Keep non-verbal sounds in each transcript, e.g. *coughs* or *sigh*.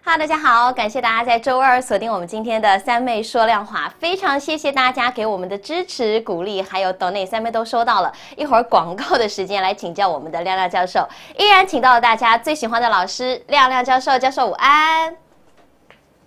哈，大家好，感谢大家在周二锁定我们今天的三妹说亮话，非常谢谢大家给我们的支持鼓励，还有 donate，三妹都收到了。一会儿广告的时间来请教我们的亮亮教授，依然请到了大家最喜欢的老师亮亮教授，教授午安。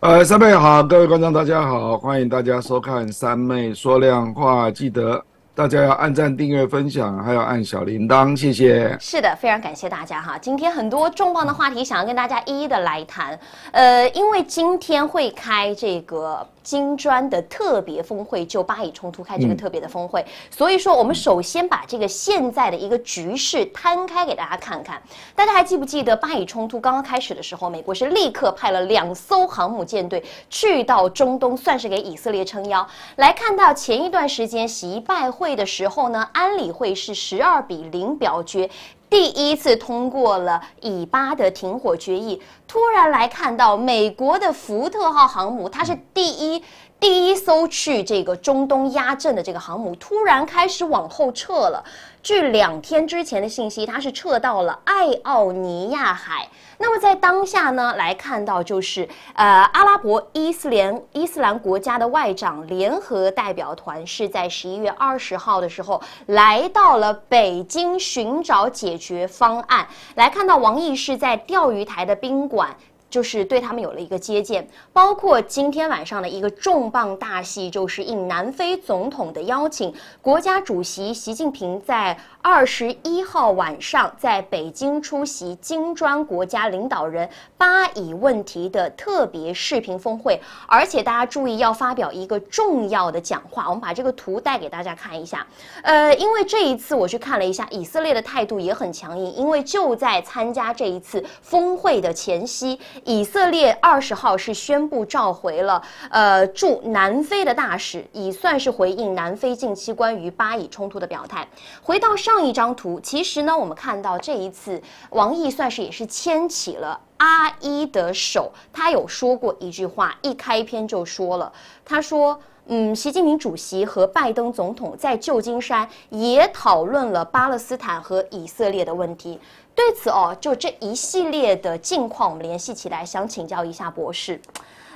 呃，三妹好，各位观众大家好，欢迎大家收看三妹说亮话，记得。大家要按赞、订阅、分享，还要按小铃铛，谢谢。是的，非常感谢大家哈。今天很多重磅的话题，想要跟大家一一的来谈。呃，因为今天会开这个。金砖的特别峰会，就巴以冲突开这个特别的峰会，所以说我们首先把这个现在的一个局势摊开给大家看看。大家还记不记得巴以冲突刚刚开始的时候，美国是立刻派了两艘航母舰队去到中东，算是给以色列撑腰。来看到前一段时间习拜会的时候呢，安理会是十二比零表决。第一次通过了以巴的停火决议，突然来看到美国的福特号航母，它是第一第一艘去这个中东压阵的这个航母，突然开始往后撤了。据两天之前的信息，它是撤到了爱奥尼亚海。那么在当下呢，来看到就是呃，阿拉伯伊斯兰伊斯兰国家的外长联合代表团是在十一月二十号的时候来到了北京寻找解决方案。来看到王毅是在钓鱼台的宾馆。就是对他们有了一个接见，包括今天晚上的一个重磅大戏，就是应南非总统的邀请，国家主席习近平在二十一号晚上在北京出席金砖国家领导人巴以问题的特别视频峰会，而且大家注意要发表一个重要的讲话。我们把这个图带给大家看一下。呃，因为这一次我去看了一下，以色列的态度也很强硬，因为就在参加这一次峰会的前夕。以色列二十号是宣布召回了呃驻南非的大使，以算是回应南非近期关于巴以冲突的表态。回到上一张图，其实呢，我们看到这一次王毅算是也是牵起了阿伊的手。他有说过一句话，一开篇就说了，他说。嗯，习近平主席和拜登总统在旧金山也讨论了巴勒斯坦和以色列的问题。对此哦，就这一系列的境况，我们联系起来，想请教一下博士，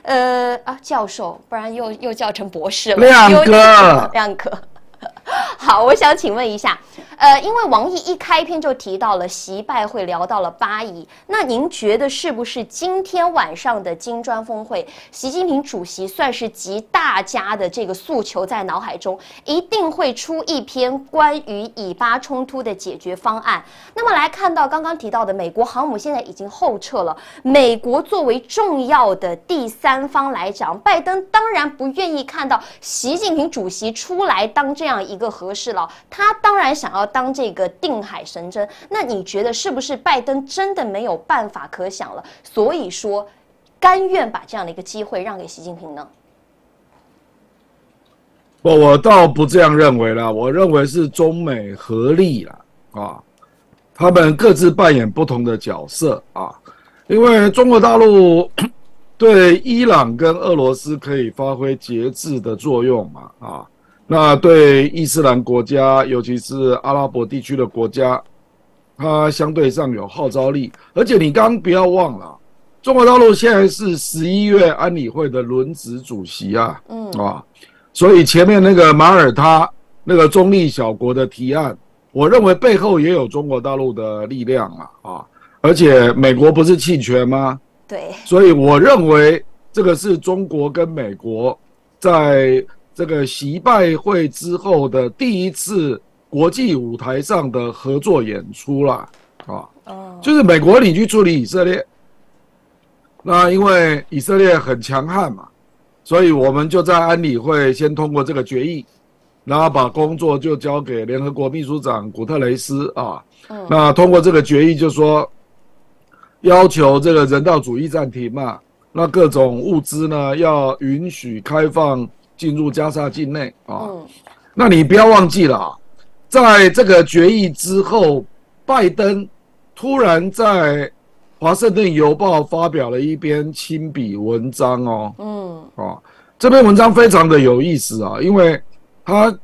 呃啊，教授，不然又又叫成博士了，亮哥，亮哥。*laughs* 好，我想请问一下，呃，因为王毅一开篇就提到了习拜会，聊到了巴以，那您觉得是不是今天晚上的金砖峰会，习近平主席算是集大家的这个诉求在脑海中，一定会出一篇关于以巴冲突的解决方案？那么来看到刚刚提到的美国航母现在已经后撤了，美国作为重要的第三方来讲，拜登当然不愿意看到习近平主席出来当这样一个。合适了，他当然想要当这个定海神针。那你觉得是不是拜登真的没有办法可想了？所以说，甘愿把这样的一个机会让给习近平呢？我，我倒不这样认为了。我认为是中美合力了啊，他们各自扮演不同的角色啊。因为中国大陆 *coughs* 对伊朗跟俄罗斯可以发挥节制的作用嘛啊。那对伊斯兰国家，尤其是阿拉伯地区的国家，它相对上有号召力。而且你刚不要忘了，中国大陆现在是十一月安理会的轮值主席啊，嗯啊，所以前面那个马耳他那个中立小国的提案，我认为背后也有中国大陆的力量啊啊！而且美国不是弃权吗？对，所以我认为这个是中国跟美国在。这个习拜会之后的第一次国际舞台上的合作演出啦，啊，就是美国你去处理以色列，那因为以色列很强悍嘛，所以我们就在安理会先通过这个决议，然后把工作就交给联合国秘书长古特雷斯啊，那通过这个决议就说要求这个人道主义暂停嘛，那各种物资呢要允许开放。进入加沙境内啊，那你不要忘记了，在这个决议之后，拜登突然在华盛顿邮报发表了一篇亲笔文章哦，嗯，啊，这篇文章非常的有意思啊，因为他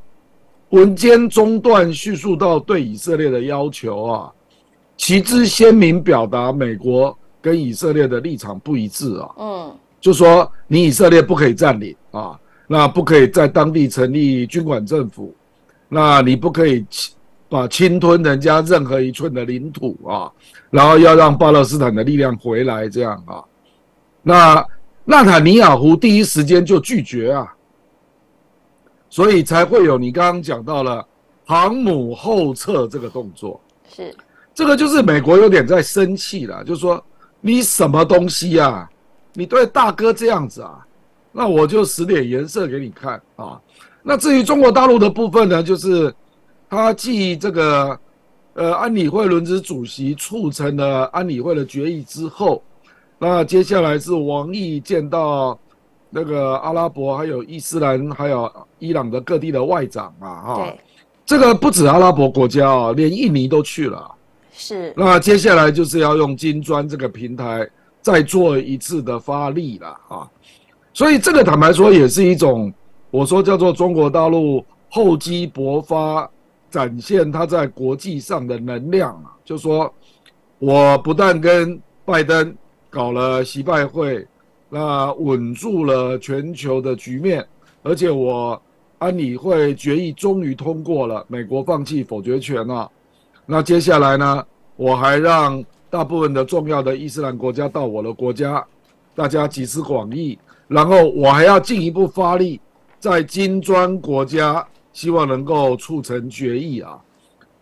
文间中段叙述到对以色列的要求啊，旗帜鲜明表达美国跟以色列的立场不一致啊，嗯。就说你以色列不可以占领啊，那不可以在当地成立军管政府，那你不可以侵把侵吞人家任何一寸的领土啊，然后要让巴勒斯坦的力量回来这样啊，那纳塔尼亚胡第一时间就拒绝啊，所以才会有你刚刚讲到了航母后撤这个动作。是，这个就是美国有点在生气了，就是说你什么东西呀、你对大哥这样子啊，那我就使点颜色给你看啊。那至于中国大陆的部分呢，就是他继这个呃安理会轮值主席促成了安理会的决议之后，那接下来是王毅见到那个阿拉伯还有伊斯兰还有伊朗的各地的外长嘛，哈、对，这个不止阿拉伯国家啊，连印尼都去了啊。是，那接下来就是要用金砖这个平台再做一次的发力了啊，所以这个坦白说也是一种我说叫做中国大陆厚积薄发，展现它在国际上的能量啊，就说我不但跟拜登搞了习拜会，那稳住了全球的局面，而且我安理会决议终于通过了，美国放弃否决权了。那接下来呢，我还让大部分的重要的伊斯兰国家到我的国家，大家集思广益，然后我还要进一步发力，在金砖国家，希望能够促成决议啊。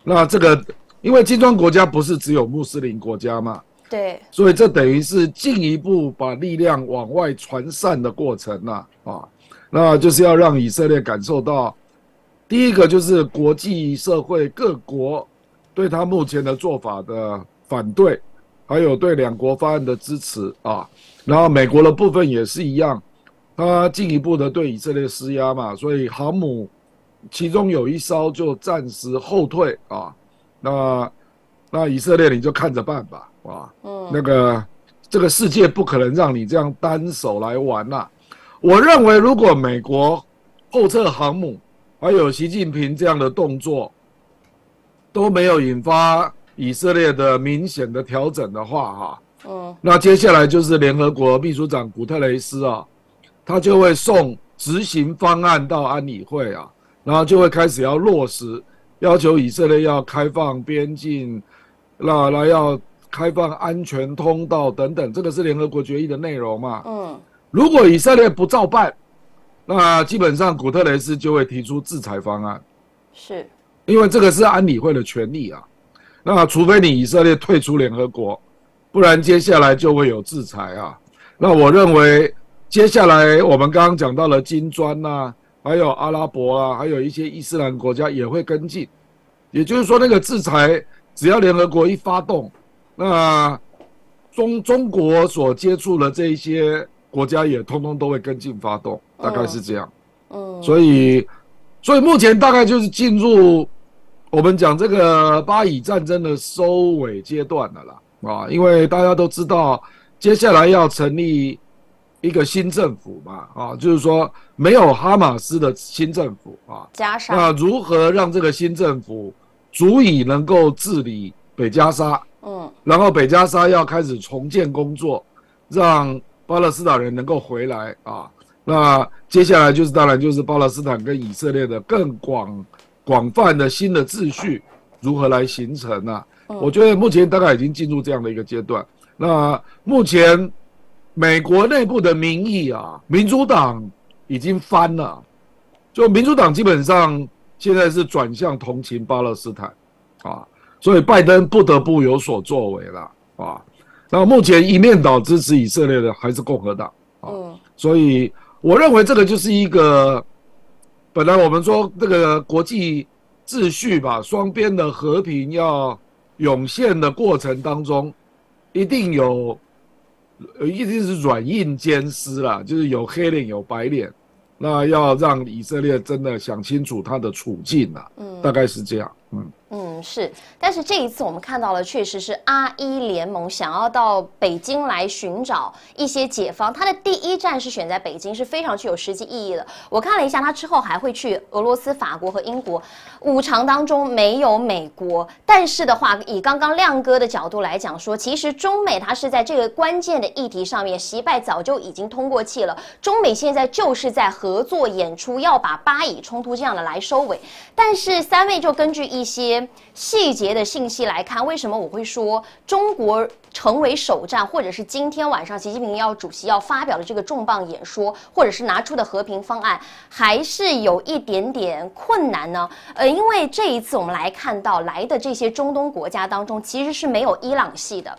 那这个，因为金砖国家不是只有穆斯林国家嘛，对，所以这等于是进一步把力量往外传散的过程呐、啊，那就是要让以色列感受到，第一个就是国际社会各国对他目前的做法的反对，还有对两国方案的支持啊，然后美国的部分也是一样，他进一步的对以色列施压嘛，所以航母其中有一艘就暂时后退啊，那那以色列你就看着办吧，啊。嗯，那个这个世界不可能让你这样单手来玩呐、我认为，如果美国后撤航母，还有习近平这样的动作，都没有引发以色列的明显的调整的话，哈，嗯，那接下来就是联合国秘书长古特雷斯啊，他就会送执行方案到安理会啊，然后就会开始要落实，要求以色列要开放边境，那那要开放安全通道等等，这个是联合国决议的内容嘛。嗯，如果以色列不照办，那基本上古特雷斯就会提出制裁方案。是，因为这个是安理会的权利啊。那除非你以色列退出联合国，不然接下来就会有制裁啊。那我认为接下来我们刚刚讲到了金砖呐、还有阿拉伯啊，还有一些伊斯兰国家也会跟进。也就是说，那个制裁只要联合国一发动，那中中国所接触的这一些国家也通通都会跟进发动，大概是这样。嗯，所以，所以目前大概就是进入我们讲这个巴以战争的收尾阶段了啦，啊，因为大家都知道，接下来要成立一个新政府嘛，啊，就是说没有哈马斯的新政府啊，加沙，那如何让这个新政府足以能够治理北加沙？嗯，然后北加沙要开始重建工作，让巴勒斯坦人能够回来啊。那接下来就是当然就是巴勒斯坦跟以色列的更广广泛的新的秩序如何来形成呢、嗯我觉得目前大概已经进入这样的一个阶段。那目前美国内部的民意啊，民主党已经翻了，就民主党基本上现在是转向同情巴勒斯坦啊。所以拜登不得不有所作为了啊。那目前一面倒支持以色列的还是共和党，啊，所以我认为这个就是一个本来我们说这个国际秩序吧，双边的和平要涌现的过程当中，一定有呃一定是软硬兼施啦，就是有黑脸有白脸，那要让以色列真的想清楚他的处境啊，嗯大概是这样，嗯。嗯，是，但是这一次我们看到了，确实是阿一联盟想要到北京来寻找一些解方，他的第一站是选在北京，是非常具有实际意义的。我看了一下，他之后还会去俄罗斯、法国和英国，五常当中没有美国。但是的话，以刚刚亮哥的角度来讲说，其实中美它是在这个关键的议题上面，习拜早就已经通过气了，中美现在就是在合作演出，要把巴以冲突这样的来收尾。但是三位就根据一些。细节的信息来看，为什么我会说中国成为首战，或者是今天晚上习近平要主席要发表的这个重磅演说，或者是拿出的和平方案，还是有一点点困难呢？呃，因为这一次我们来看到来的这些中东国家当中，其实是没有伊朗系的。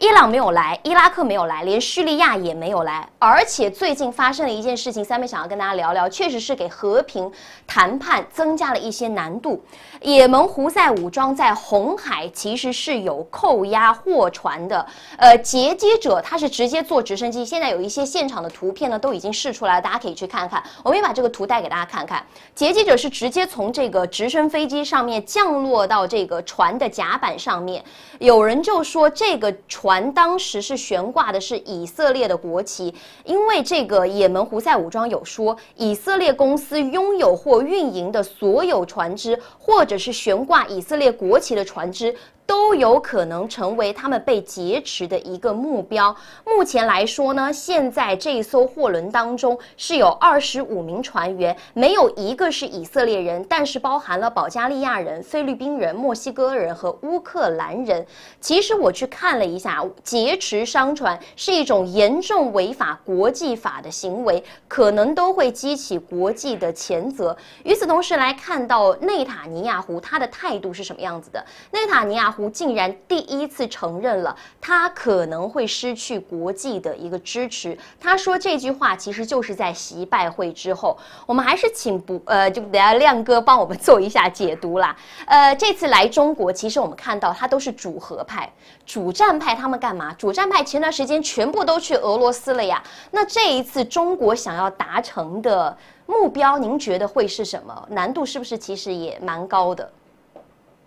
伊朗没有来，伊拉克没有来，连叙利亚也没有来。而且最近发生了一件事情，三妹想要跟大家聊聊，确实是给和平谈判增加了一些难度。也门胡塞武装在红海其实是有扣押货船的，呃，劫机者他是直接坐直升机，现在有一些现场的图片呢都已经试出来了，大家可以去看看。我们也把这个图带给大家看看，劫机者是直接从这个直升飞机上面降落到这个船的甲板上面，有人就说这个船。船当时是悬挂的是以色列的国旗，因为这个也门胡塞武装有说，以色列公司拥有或运营的所有船只，或者是悬挂以色列国旗的船只。都有可能成为他们被劫持的一个目标。目前来说呢，现在这艘货轮当中是有二十五名船员，没有一个是以色列人，但是包含了保加利亚人、菲律宾人、墨西哥人和乌克兰人。其实我去看了一下，劫持商船是一种严重违法国际法的行为，可能都会激起国际的谴责。与此同时，来看到内塔尼亚胡他的态度是什么样子的？内塔尼亚胡。竟然第一次承认了他可能会失去国际的一个支持。他说这句话其实就是在习拜会之后。我们还是请不呃，就等下亮哥帮我们做一下解读啦。呃，这次来中国，其实我们看到他都是主和派、主战派，他们干嘛？主战派前段时间全部都去俄罗斯了呀。那这一次中国想要达成的目标，您觉得会是什么？难度是不是其实也蛮高的？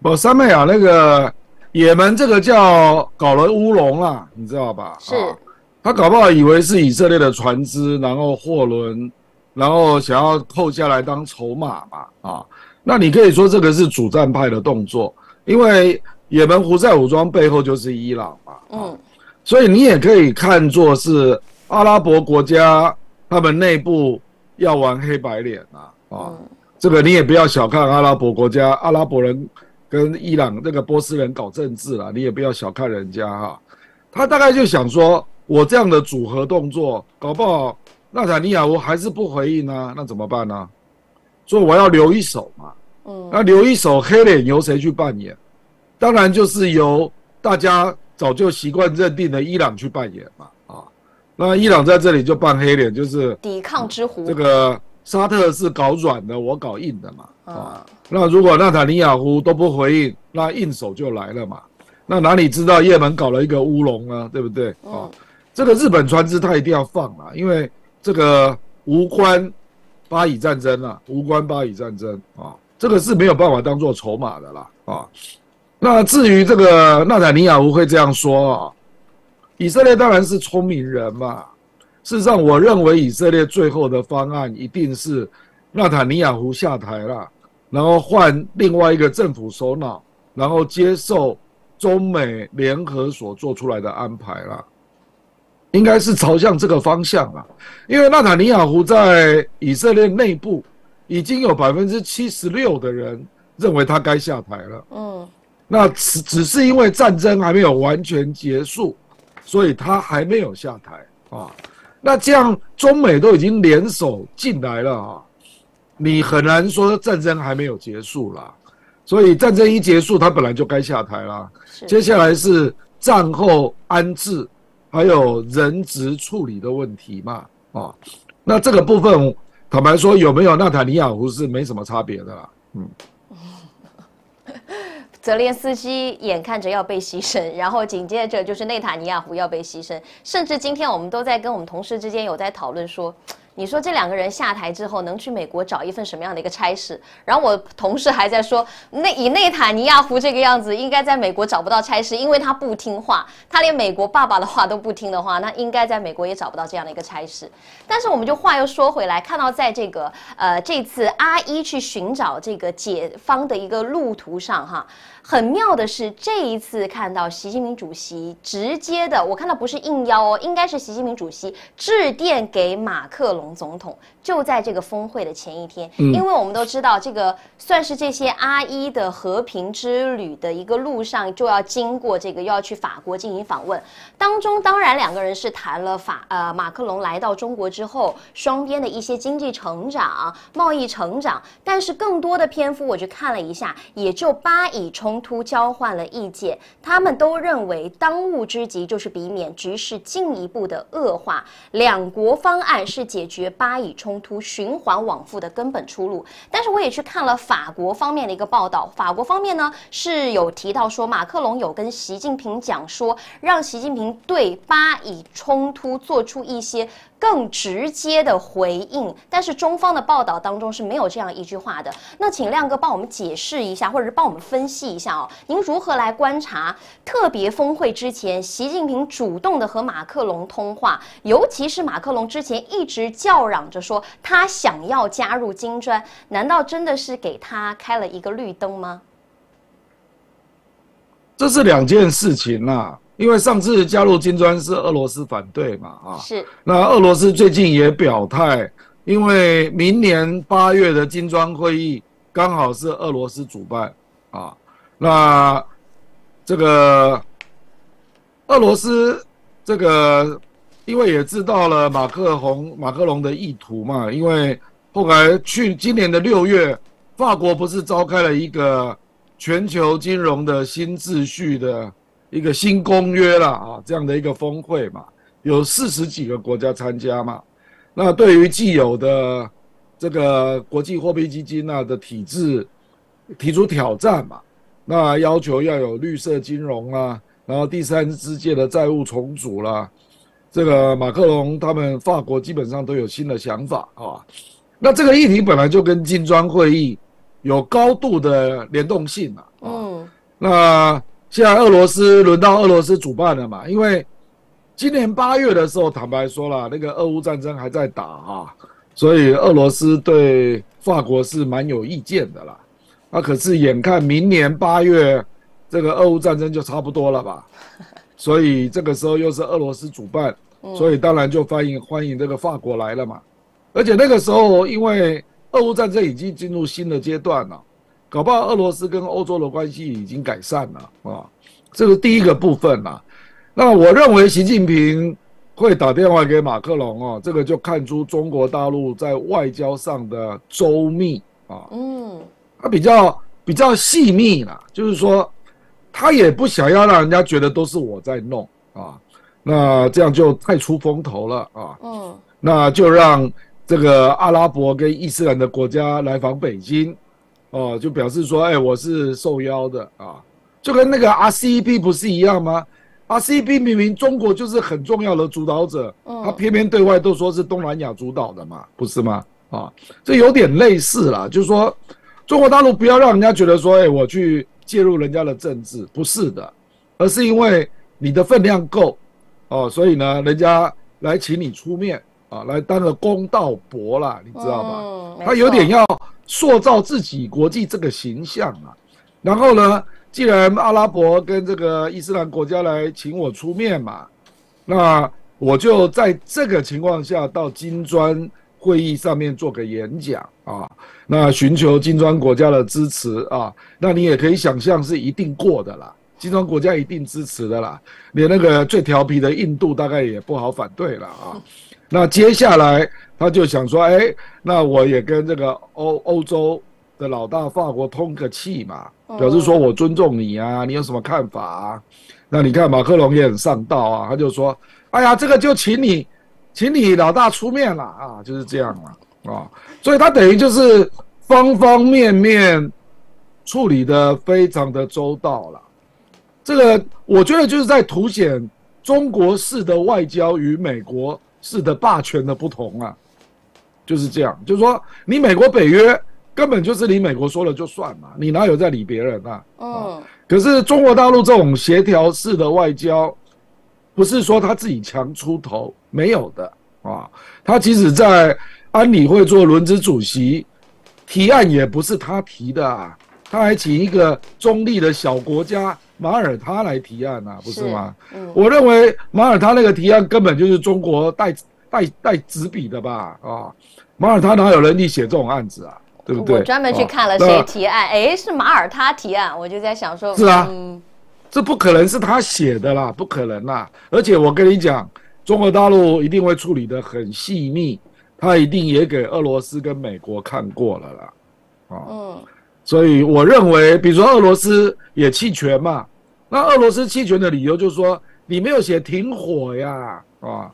不，三妹啊，那个。也门这个叫搞了乌龙啊，你知道吧？是，他搞不好以为是以色列的船只，然后货轮，然后想要扣下来当筹码嘛？啊，那你可以说这个是主战派的动作，因为也门胡塞武装背后就是伊朗嘛。嗯，所以你也可以看作是阿拉伯国家他们内部要玩黑白脸啊。啊，这个你也不要小看阿拉伯国家，阿拉伯人。跟伊朗那个波斯人搞政治了，你也不要小看人家哈。他大概就想说，我这样的组合动作，搞不好纳塔尼亚胡还是不回应呢，那怎么办呢？所以我要留一手嘛。嗯，那留一手黑脸由谁去扮演？当然就是由大家早就习惯认定的伊朗去扮演嘛。啊，那伊朗在这里就扮黑脸，就是抵抗之狐。这个沙特是搞软的，我搞硬的嘛。啊，那如果纳塔尼亚胡都不回应，那硬手就来了嘛。那哪里知道也门搞了一个乌龙呢？对不对？啊，这个日本船只他一定要放啊，因为这个无关巴以战争啊，无关巴以战争啊，这个是没有办法当做筹码的啦。啊，那至于这个纳塔尼亚胡会这样说啊，以色列当然是聪明人嘛。事实上，我认为以色列最后的方案一定是纳塔尼亚胡下台了。然后换另外一个政府首脑，然后接受中美联合所做出来的安排了，应该是朝向这个方向啊。因为纳塔尼亚胡在以色列内部已经有百分之七十六的人认为他该下台了。嗯，那只只是因为战争还没有完全结束，所以他还没有下台啊。那这样中美都已经联手进来了啊。你很难说战争还没有结束啦，所以战争一结束，他本来就该下台啦。接下来是战后安置，还有人质处理的问题嘛？啊，那这个部分坦白说，有没有纳塔尼亚胡是没什么差别的啦。嗯，泽连斯基眼看着要被牺牲，然后紧接着就是内塔尼亚胡要被牺牲，甚至今天我们都在跟我们同事之间有在讨论说。你说这两个人下台之后能去美国找一份什么样的一个差事？然后我同事还在说，那以内塔尼亚胡这个样子，应该在美国找不到差事，因为他不听话，他连美国爸爸的话都不听的话，那应该在美国也找不到这样的一个差事。但是我们就话又说回来，看到在这个呃这次阿一去寻找这个解方的一个路途上，哈。很妙的是，这一次看到习近平主席直接的，我看到不是应邀哦，应该是习近平主席致电给马克龙总统，就在这个峰会的前一天。因为我们都知道，这个算是这些阿一的和平之旅的一个路上，就要经过这个，又要去法国进行访问。当中当然两个人是谈了法呃，马克龙来到中国之后，双边的一些经济成长、贸易成长，但是更多的篇幅我去看了一下，也就巴以。冲突交换了意见，他们都认为当务之急就是避免局势进一步的恶化。两国方案是解决巴以冲突循环往复的根本出路。但是我也去看了法国方面的一个报道，法国方面呢是有提到说，马克龙有跟习近平讲说，让习近平对巴以冲突做出一些。更直接的回应，但是中方的报道当中是没有这样一句话的。那请亮哥帮我们解释一下，或者是帮我们分析一下哦，您如何来观察特别峰会之前，习近平主动的和马克龙通话，尤其是马克龙之前一直叫嚷着说他想要加入金砖，难道真的是给他开了一个绿灯吗？这是两件事情呐。因为上次加入金砖是俄罗斯反对嘛，啊，是。那俄罗斯最近也表态，因为明年八月的金砖会议刚好是俄罗斯主办，啊，那这个俄罗斯这个因为也知道了马克宏马克龙的意图嘛，因为后来去今年的六月，法国不是召开了一个全球金融的新秩序的。一个新公约了啊，这样的一个峰会嘛，有四十几个国家参加嘛。那对于既有的这个国际货币基金啊的体制提出挑战嘛，那要求要有绿色金融啊，然后第三世界的债务重组啦，这个马克龙他们法国基本上都有新的想法啊。那这个议题本来就跟金砖会议有高度的联动性嘛，嗯，那。现在俄罗斯轮到俄罗斯主办了嘛？因为今年八月的时候，坦白说了，那个俄乌战争还在打哈，所以俄罗斯对法国是蛮有意见的啦。那可是眼看明年八月这个俄乌战争就差不多了吧？所以这个时候又是俄罗斯主办，所以当然就欢迎欢迎这个法国来了嘛。而且那个时候，因为俄乌战争已经进入新的阶段了。搞不好俄罗斯跟欧洲的关系已经改善了啊，这是第一个部分啊。那我认为习近平会打电话给马克龙哦，这个就看出中国大陆在外交上的周密啊。嗯，他比较比较细密啦，就是说他也不想要让人家觉得都是我在弄啊，那这样就太出风头了啊。嗯，那就让这个阿拉伯跟伊斯兰的国家来访北京。哦，就表示说，哎，我是受邀的啊，就跟那个 RCEP 不是一样吗？RCEP 明明中国就是很重要的主导者，他偏偏对外都说是东南亚主导的嘛，不是吗？啊，这有点类似啦，就是说，中国大陆不要让人家觉得说，哎，我去介入人家的政治，不是的，而是因为你的分量够，哦，所以呢，人家来请你出面啊，来当个公道伯啦，你知道吧？他有点要。塑造自己国际这个形象啊，然后呢，既然阿拉伯跟这个伊斯兰国家来请我出面嘛，那我就在这个情况下到金砖会议上面做个演讲啊，那寻求金砖国家的支持啊，那你也可以想象是一定过的啦，金砖国家一定支持的啦，连那个最调皮的印度大概也不好反对了啊。那接下来他就想说，哎，那我也跟这个欧欧洲的老大法国通个气嘛，表示说我尊重你啊，你有什么看法啊？那你看马克龙也很上道啊，他就说，哎呀，这个就请你，请你老大出面了啊，就是这样了，啊，所以他等于就是方方面面处理的非常的周到了，这个我觉得就是在凸显中国式的外交与美国。式的，霸权的不同啊，就是这样，就是说你美国北约根本就是你美国说了就算嘛，你哪有在理别人啊？嗯，可是中国大陆这种协调式的外交，不是说他自己强出头，没有的啊。他即使在安理会做轮值主席，提案也不是他提的啊，他还请一个中立的小国家马耳他来提案啊，不是吗？我认为马耳他那个提案根本就是中国带。带带纸笔的吧，啊，马耳他哪有能力写这种案子啊？对不对？我专门去看了谁提案，哎，是马耳他提案，我就在想说，是啊，这不可能是他写的啦，不可能啦。而且我跟你讲，中国大陆一定会处理的很细腻，他一定也给俄罗斯跟美国看过了啦，啊，嗯，所以我认为，比如说俄罗斯也弃权嘛，那俄罗斯弃权的理由就是说你没有写停火呀，啊。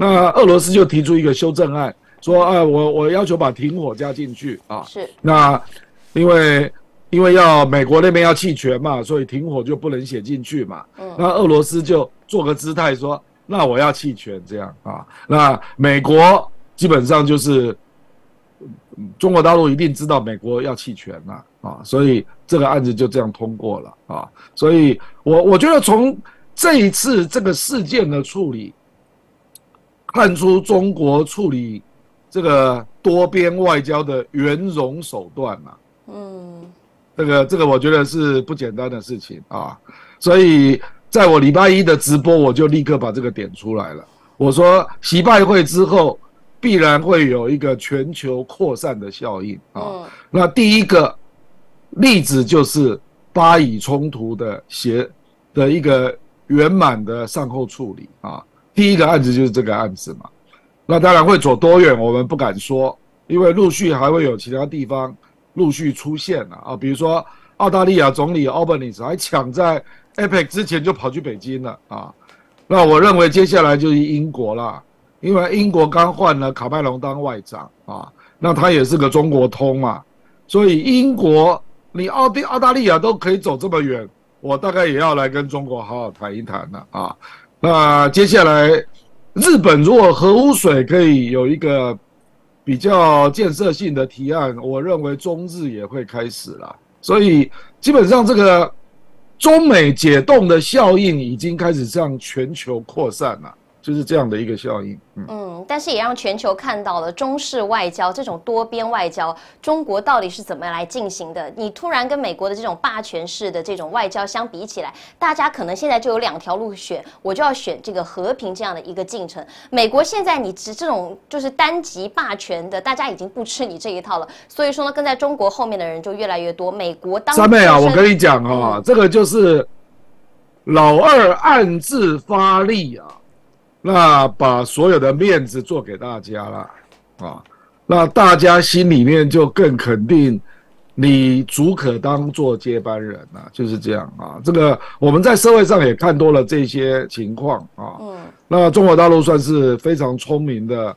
那俄罗斯就提出一个修正案，说，啊，我我要求把停火加进去啊。是。那因为因为要美国那边要弃权嘛，所以停火就不能写进去嘛。嗯。那俄罗斯就做个姿态说，那我要弃权这样啊。那美国基本上就是，中国大陆一定知道美国要弃权了啊，所以这个案子就这样通过了啊。所以我我觉得从这一次这个事件的处理。看出中国处理这个多边外交的圆融手段啊。嗯，这个这个我觉得是不简单的事情啊。所以在我礼拜一的直播，我就立刻把这个点出来了。我说，习拜会之后，必然会有一个全球扩散的效应啊。那第一个例子就是巴以冲突的协的一个圆满的善后处理啊。第一个案子就是这个案子嘛，那当然会走多远，我们不敢说，因为陆续还会有其他地方陆续出现了啊，比如说澳大利亚总理奥本尼斯还抢在 APEC 之前就跑去北京了啊，那我认为接下来就是英国了，因为英国刚换了卡麦隆当外长啊，那他也是个中国通嘛，所以英国你澳地澳大利亚都可以走这么远，我大概也要来跟中国好好谈一谈了啊。那接下来，日本如果核污水可以有一个比较建设性的提案，我认为中日也会开始了。所以基本上这个中美解冻的效应已经开始向全球扩散了。就是这样的一个效应，嗯，但是也让全球看到了中式外交这种多边外交，中国到底是怎么来进行的？你突然跟美国的这种霸权式的这种外交相比起来，大家可能现在就有两条路选，我就要选这个和平这样的一个进程。美国现在你只这种就是单极霸权的，大家已经不吃你这一套了，所以说呢，跟在中国后面的人就越来越多。美国当三妹啊，我跟你讲啊，这个就是老二暗自发力啊。那把所有的面子做给大家了，啊，那大家心里面就更肯定你足可当做接班人了，就是这样啊。这个我们在社会上也看多了这些情况啊。嗯，那中国大陆算是非常聪明的。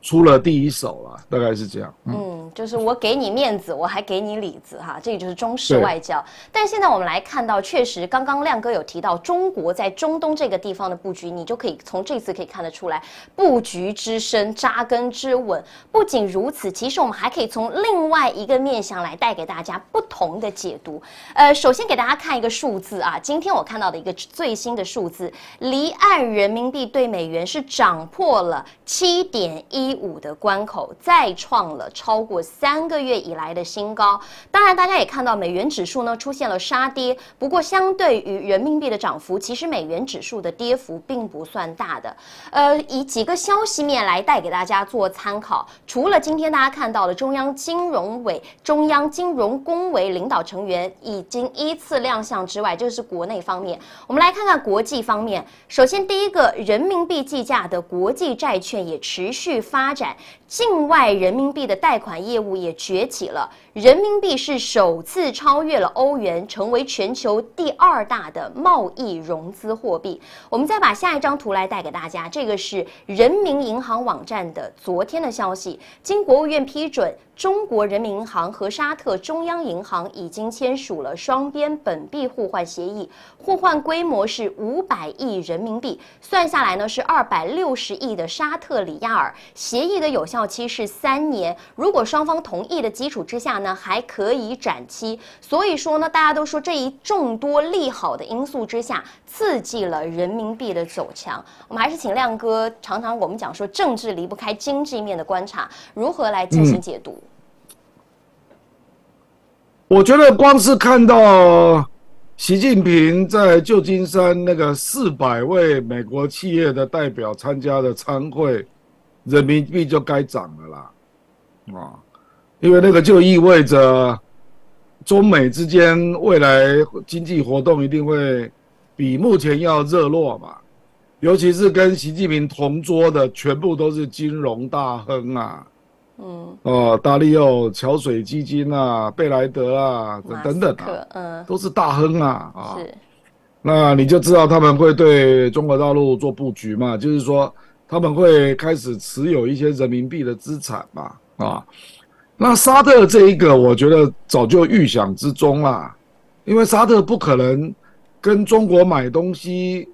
出了第一手了，大概是这样。嗯，就是我给你面子，我还给你里子，哈，这个就是中式外交。但现在我们来看到，确实，刚刚亮哥有提到中国在中东这个地方的布局，你就可以从这次可以看得出来，布局之深，扎根之稳。不仅如此，其实我们还可以从另外一个面向来带给大家不同的解读。呃，首先给大家看一个数字啊，今天我看到的一个最新的数字，离岸人民币对美元是涨破了七点一。一五的关口再创了超过三个月以来的新高。当然，大家也看到美元指数呢出现了杀跌。不过，相对于人民币的涨幅，其实美元指数的跌幅并不算大的。呃，以几个消息面来带给大家做参考。除了今天大家看到的中央金融委、中央金融工委领导成员已经依次亮相之外，就是国内方面。我们来看看国际方面。首先，第一个人民币计价的国际债券也持续发。发展境外人民币的贷款业务也崛起了。人民币是首次超越了欧元，成为全球第二大的贸易融资货币。我们再把下一张图来带给大家，这个是人民银行网站的昨天的消息，经国务院批准。中国人民银行和沙特中央银行已经签署了双边本币互换协议，互换规模是五百亿人民币，算下来呢是二百六十亿的沙特里亚尔。协议的有效期是三年，如果双方同意的基础之下呢，还可以展期。所以说呢，大家都说这一众多利好的因素之下，刺激了人民币的走强。我们还是请亮哥，常常我们讲说政治离不开经济面的观察，如何来进行解读？我觉得光是看到习近平在旧金山那个四百位美国企业的代表参加的参会，人民币就该涨了啦，啊，因为那个就意味着中美之间未来经济活动一定会比目前要热络嘛，尤其是跟习近平同桌的全部都是金融大亨啊。嗯哦，大利奥、桥水基金啊，贝莱德啊，等等啊，嗯，都是大亨啊啊。是，那你就知道他们会对中国大陆做布局嘛？就是说他们会开始持有一些人民币的资产嘛？啊，那沙特这一个，我觉得早就预想之中啦，因为沙特不可能跟中国买东西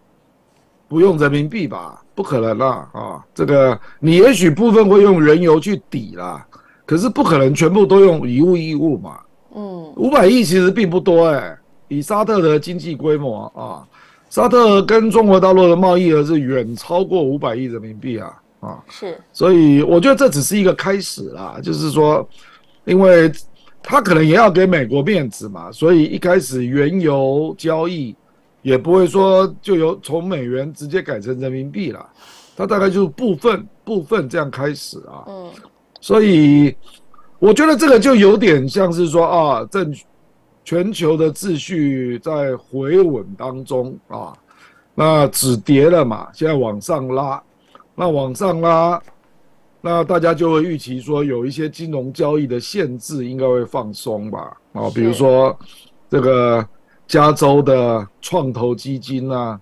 不用人民币吧？不可能啦啊！这个你也许部分会用人油去抵啦，可是不可能全部都用以物易物嘛。嗯，五百亿其实并不多哎，以沙特的经济规模啊，沙特跟中国大陆的贸易额是远超过五百亿人民币啊啊！是，所以我觉得这只是一个开始啦，就是说，因为他可能也要给美国面子嘛，所以一开始原油交易。也不会说就由从美元直接改成人民币了，它大概就是部分部分这样开始啊。嗯，所以我觉得这个就有点像是说啊，正全球的秩序在回稳当中啊，那止跌了嘛，现在往上拉，那往上拉，那大家就会预期说有一些金融交易的限制应该会放松吧？啊，比如说这个。加州的创投基金啊，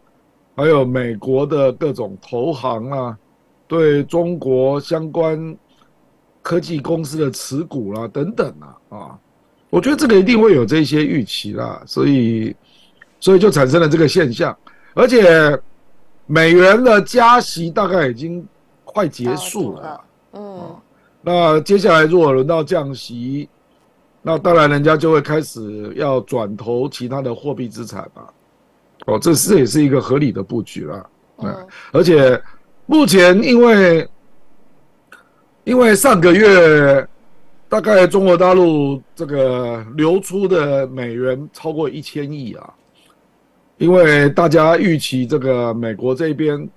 还有美国的各种投行啊，对中国相关科技公司的持股啦等等啊，啊，我觉得这个一定会有这些预期啦，所以，所以就产生了这个现象，而且美元的加息大概已经快结束了，嗯，那接下来如果轮到降息。那当然，人家就会开始要转投其他的货币资产吧。哦，这是也是一个合理的布局啦。嗯，而且目前因为因为上个月大概中国大陆这个流出的美元超过一千亿啊，因为大家预期这个美国这边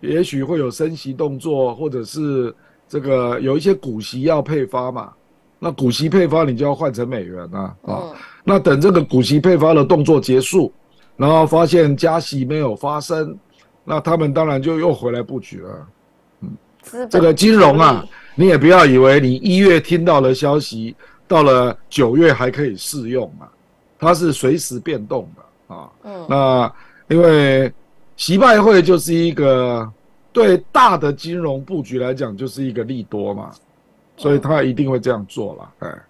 也许会有升息动作，或者是这个有一些股息要配发嘛。那股息配发你就要换成美元啊啊！那等这个股息配发的动作结束，然后发现加息没有发生，那他们当然就又回来布局了。嗯，这个金融啊，你也不要以为你一月听到了消息，到了九月还可以适用啊，它是随时变动的啊。嗯，那因为习拜会就是一个对大的金融布局来讲就是一个利多嘛。所以他一定会这样做了，哎，嗯，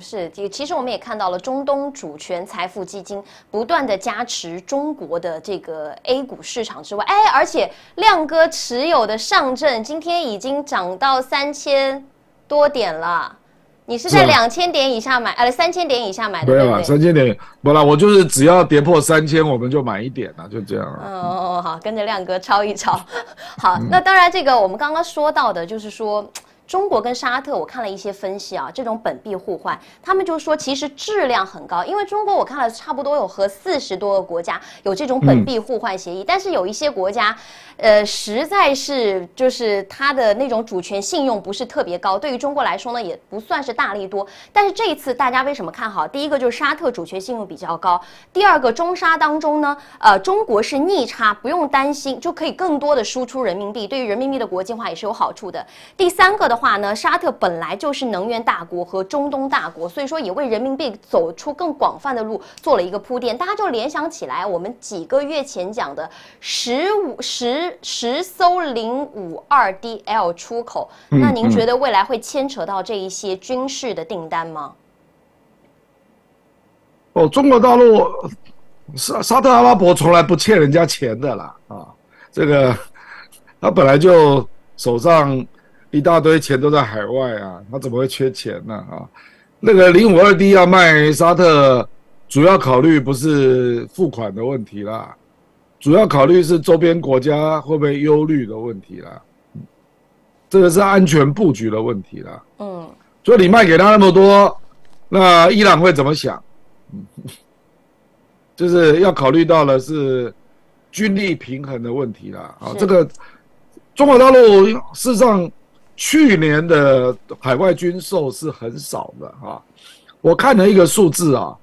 是，其实我们也看到了中东主权财富基金不断的加持中国的这个 A 股市场之外，哎，而且亮哥持有的上证今天已经涨到三千多点了，你是在两千点以下买，呃，三千点以下买的，对啊？三千点，不啦，我就是只要跌破三千，我们就买一点了，就这样。哦哦，好，跟着亮哥抄一抄。*laughs* 好，那当然，这个我们刚刚说到的，就是说。中国跟沙特，我看了一些分析啊，这种本币互换，他们就说其实质量很高，因为中国我看了差不多有和四十多个国家有这种本币互换协议，但是有一些国家，呃，实在是就是它的那种主权信用不是特别高，对于中国来说呢，也不算是大力多。但是这一次大家为什么看好？第一个就是沙特主权信用比较高，第二个中沙当中呢，呃，中国是逆差，不用担心，就可以更多的输出人民币，对于人民币的国际化也是有好处的。第三个的。的话呢，沙特本来就是能源大国和中东大国，所以说也为人民币走出更广泛的路做了一个铺垫。大家就联想起来，我们几个月前讲的十五十十艘零五二 DL 出口，那您觉得未来会牵扯到这一些军事的订单吗？哦，中国大陆沙沙特阿拉伯从来不欠人家钱的啦啊，这个他本来就手上一大堆钱都在海外啊，他怎么会缺钱呢啊？那个零五二 D 要卖沙特，主要考虑不是付款的问题啦，主要考虑是周边国家会不会忧虑的问题啦，这个是安全布局的问题啦。嗯，所以你卖给他那么多，那伊朗会怎么想？*laughs* 就是要考虑到的是军力平衡的问题啦。啊，这个中国大陆事实上去年的海外军售是很少的啊。我看了一个数字啊，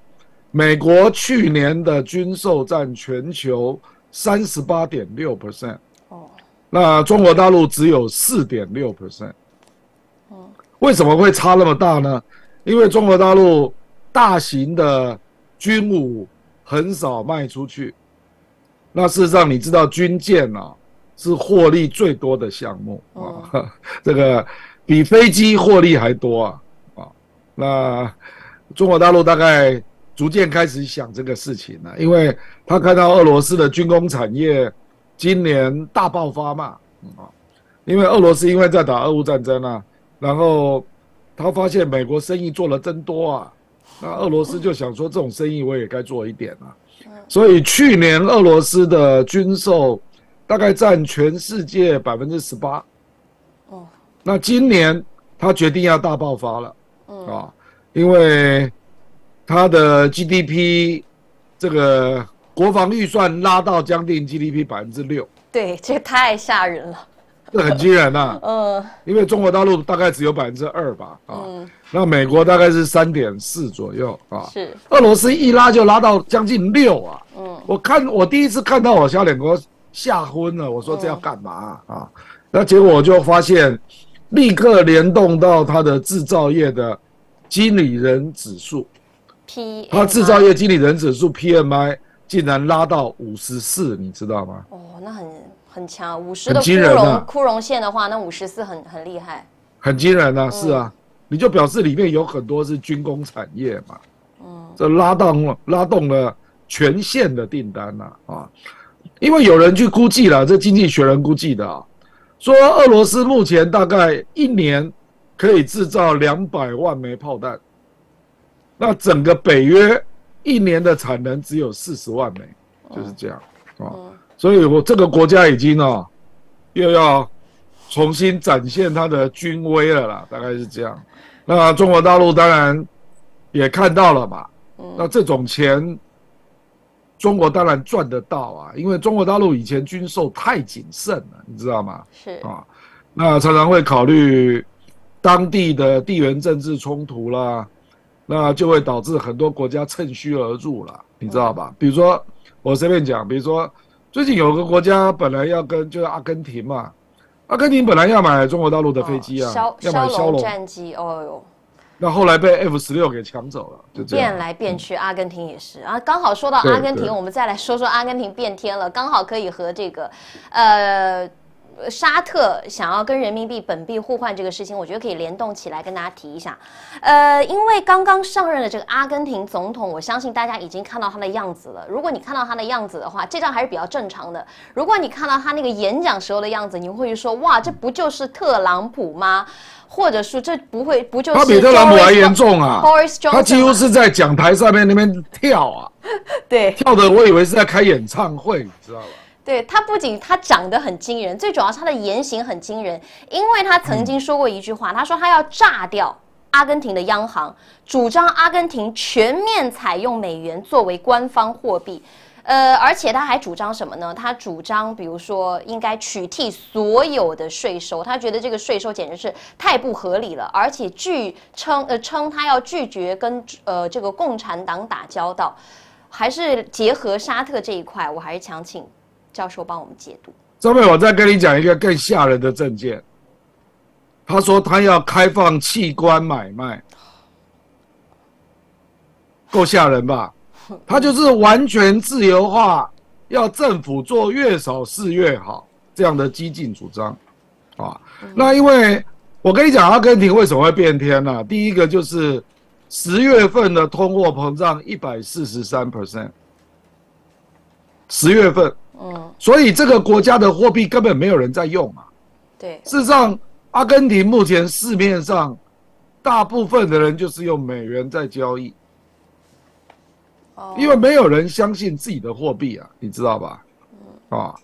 美国去年的军售占全球三十八点六 percent，哦，那中国大陆只有四点六 percent，为什么会差那么大呢？因为中国大陆。大型的军武很少卖出去，那事实上你知道军舰啊是获利最多的项目啊，*laughs* 这个比飞机获利还多啊啊！那中国大陆大概逐渐开始想这个事情了，因为他看到俄罗斯的军工产业今年大爆发嘛啊，因为俄罗斯因为在打俄乌战争啊，然后他发现美国生意做了真多啊。那俄罗斯就想说，这种生意我也该做一点啊。所以去年俄罗斯的军售大概占全世界百分之十八。哦，那今年他决定要大爆发了，嗯。啊，因为他的 GDP 这个国防预算拉到将近 GDP 百分之六。对，这个太吓人了。这很惊人呐，*laughs* 嗯，因为中国大陆大概只有百分之二吧，啊，那美国大概是三点四左右啊，是，俄罗斯一拉就拉到将近六啊，嗯，我看我第一次看到我小脸哥吓昏了，我说这要干嘛啊？那结果我就发现，立刻联动到它的制造业的经理人指数，P，它制造业经理人指数 PMI 竟然拉到五十四，你知道吗？哦，那很。很强，五十的枯荣枯荣线的话，那五十四很很厉害，很惊人啊！是啊，你就表示里面有很多是军工产业嘛，嗯，这拉动了拉动了全线的订单呐啊！因为有人去估计了，这经济学人估计的啊，说俄罗斯目前大概一年可以制造两百万枚炮弹，那整个北约一年的产能只有四十万枚，就是这样啊。所以，我这个国家已经哦，又要重新展现它的军威了啦，大概是这样。那中国大陆当然也看到了嘛，那这种钱，中国当然赚得到啊，因为中国大陆以前军售太谨慎了，你知道吗？是啊，那常常会考虑当地的地缘政治冲突啦，那就会导致很多国家趁虚而入了，你知道吧？比如说，我随便讲，比如说。最近有个国家本来要跟就是阿根廷嘛，阿根廷本来要买中国大陆的飞机啊，要买枭龙战机，哦哟，那后来被 F 十六给抢走了，就这样变来变去，阿根廷也是啊。刚好说到阿根廷，我们再来说说阿根廷变天了，刚好可以和这个，呃。沙特想要跟人民币本币互换这个事情，我觉得可以联动起来跟大家提一下。呃，因为刚刚上任的这个阿根廷总统，我相信大家已经看到他的样子了。如果你看到他的样子的话，这张还是比较正常的。如果你看到他那个演讲时候的样子，你会说哇，这不就是特朗普吗？或者说这不会不就是他比特朗普还严重啊？*laughs* 他几乎是在讲台上面那边跳啊，*laughs* 对，跳的我以为是在开演唱会，你知道吧？对他不仅他长得很惊人，最主要是他的言行很惊人，因为他曾经说过一句话，他说他要炸掉阿根廷的央行，主张阿根廷全面采用美元作为官方货币，呃，而且他还主张什么呢？他主张，比如说应该取缔所有的税收，他觉得这个税收简直是太不合理了，而且据称呃称他要拒绝跟呃这个共产党打交道，还是结合沙特这一块，我还是想请。教授帮我们解读。这边我再跟你讲一个更吓人的证件，他说他要开放器官买卖，够吓人吧？他就是完全自由化，要政府做越少事越好这样的激进主张，啊，那因为我跟你讲，阿根廷为什么会变天呢？第一个就是十月份的通货膨胀一百四十三 percent，十月份，嗯，所以这个国家的货币根本没有人在用啊。对，事实上，阿根廷目前市面上大部分的人就是用美元在交易。因为没有人相信自己的货币啊，你知道吧？啊，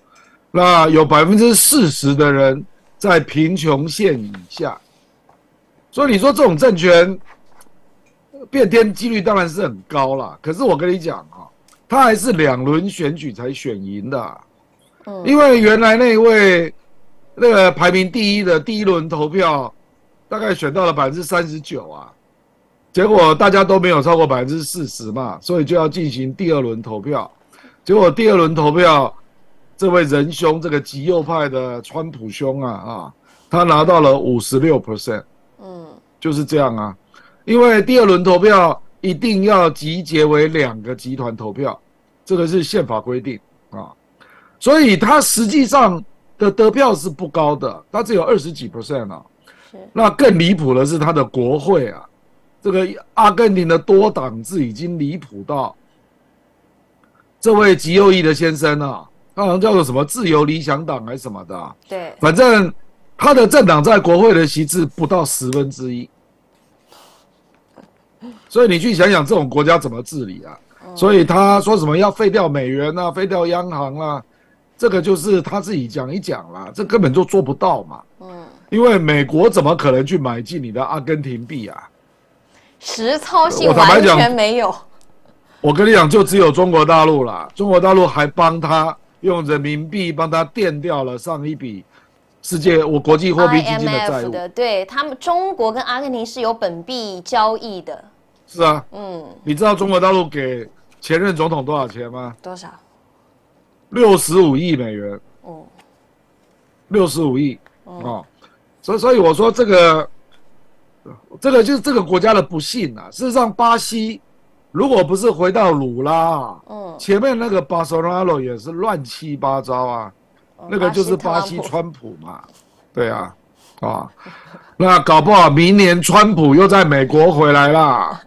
那有百分之四十的人在贫穷线以下，所以你说这种政权变天几率当然是很高了。可是我跟你讲啊，他还是两轮选举才选赢的，嗯，因为原来那位那个排名第一的第一轮投票，大概选到了百分之三十九啊。结果大家都没有超过百分之四十嘛，所以就要进行第二轮投票。结果第二轮投票，这位仁兄，这个极右派的川普兄啊啊，他拿到了五十六 percent，嗯，就是这样啊。因为第二轮投票一定要集结为两个集团投票，这个是宪法规定啊，所以他实际上的得票是不高的，他只有二十几 percent 啊。那更离谱的是他的国会啊。这个阿根廷的多党制已经离谱到，这位极右翼的先生啊，他好像叫做什么自由理想党还是什么的，对，反正他的政党在国会的席次不到十分之一，*laughs* 所以你去想想这种国家怎么治理啊？所以他说什么要废掉美元啊，废掉央行啊，这个就是他自己讲一讲啦，这根本就做不到嘛。嗯，因为美国怎么可能去买进你的阿根廷币啊？实操性完全没有。我跟你讲，就只有中国大陆啦。中国大陆还帮他用人民币帮他垫掉了上一笔世界我国际货币基金的债务的。对他们，中国跟阿根廷是有本币交易的。是啊，嗯，你知道中国大陆给前任总统多少钱吗？多少？六十五亿美元。哦，六十五亿哦，所以所以我说这个。这个就是这个国家的不幸啊！事实上，巴西如果不是回到鲁拉，嗯，前面那个巴塞罗那也是乱七八糟啊，那个就是巴西川普嘛，对啊，啊，*laughs* 那搞不好明年川普又在美国回来啦，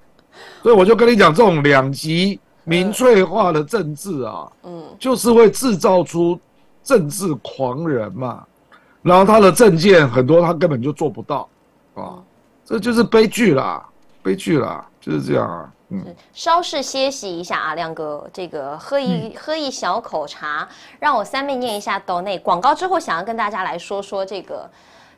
*laughs* 所以我就跟你讲，这种两极民粹化的政治啊，嗯，就是会制造出政治狂人嘛，然后他的政见很多他根本就做不到，啊。这就是悲剧啦，悲剧啦，就是这样啊。嗯，稍事歇息一下啊，亮哥，这个喝一喝一小口茶，让我三妹念一下岛内广告之后，想要跟大家来说说这个。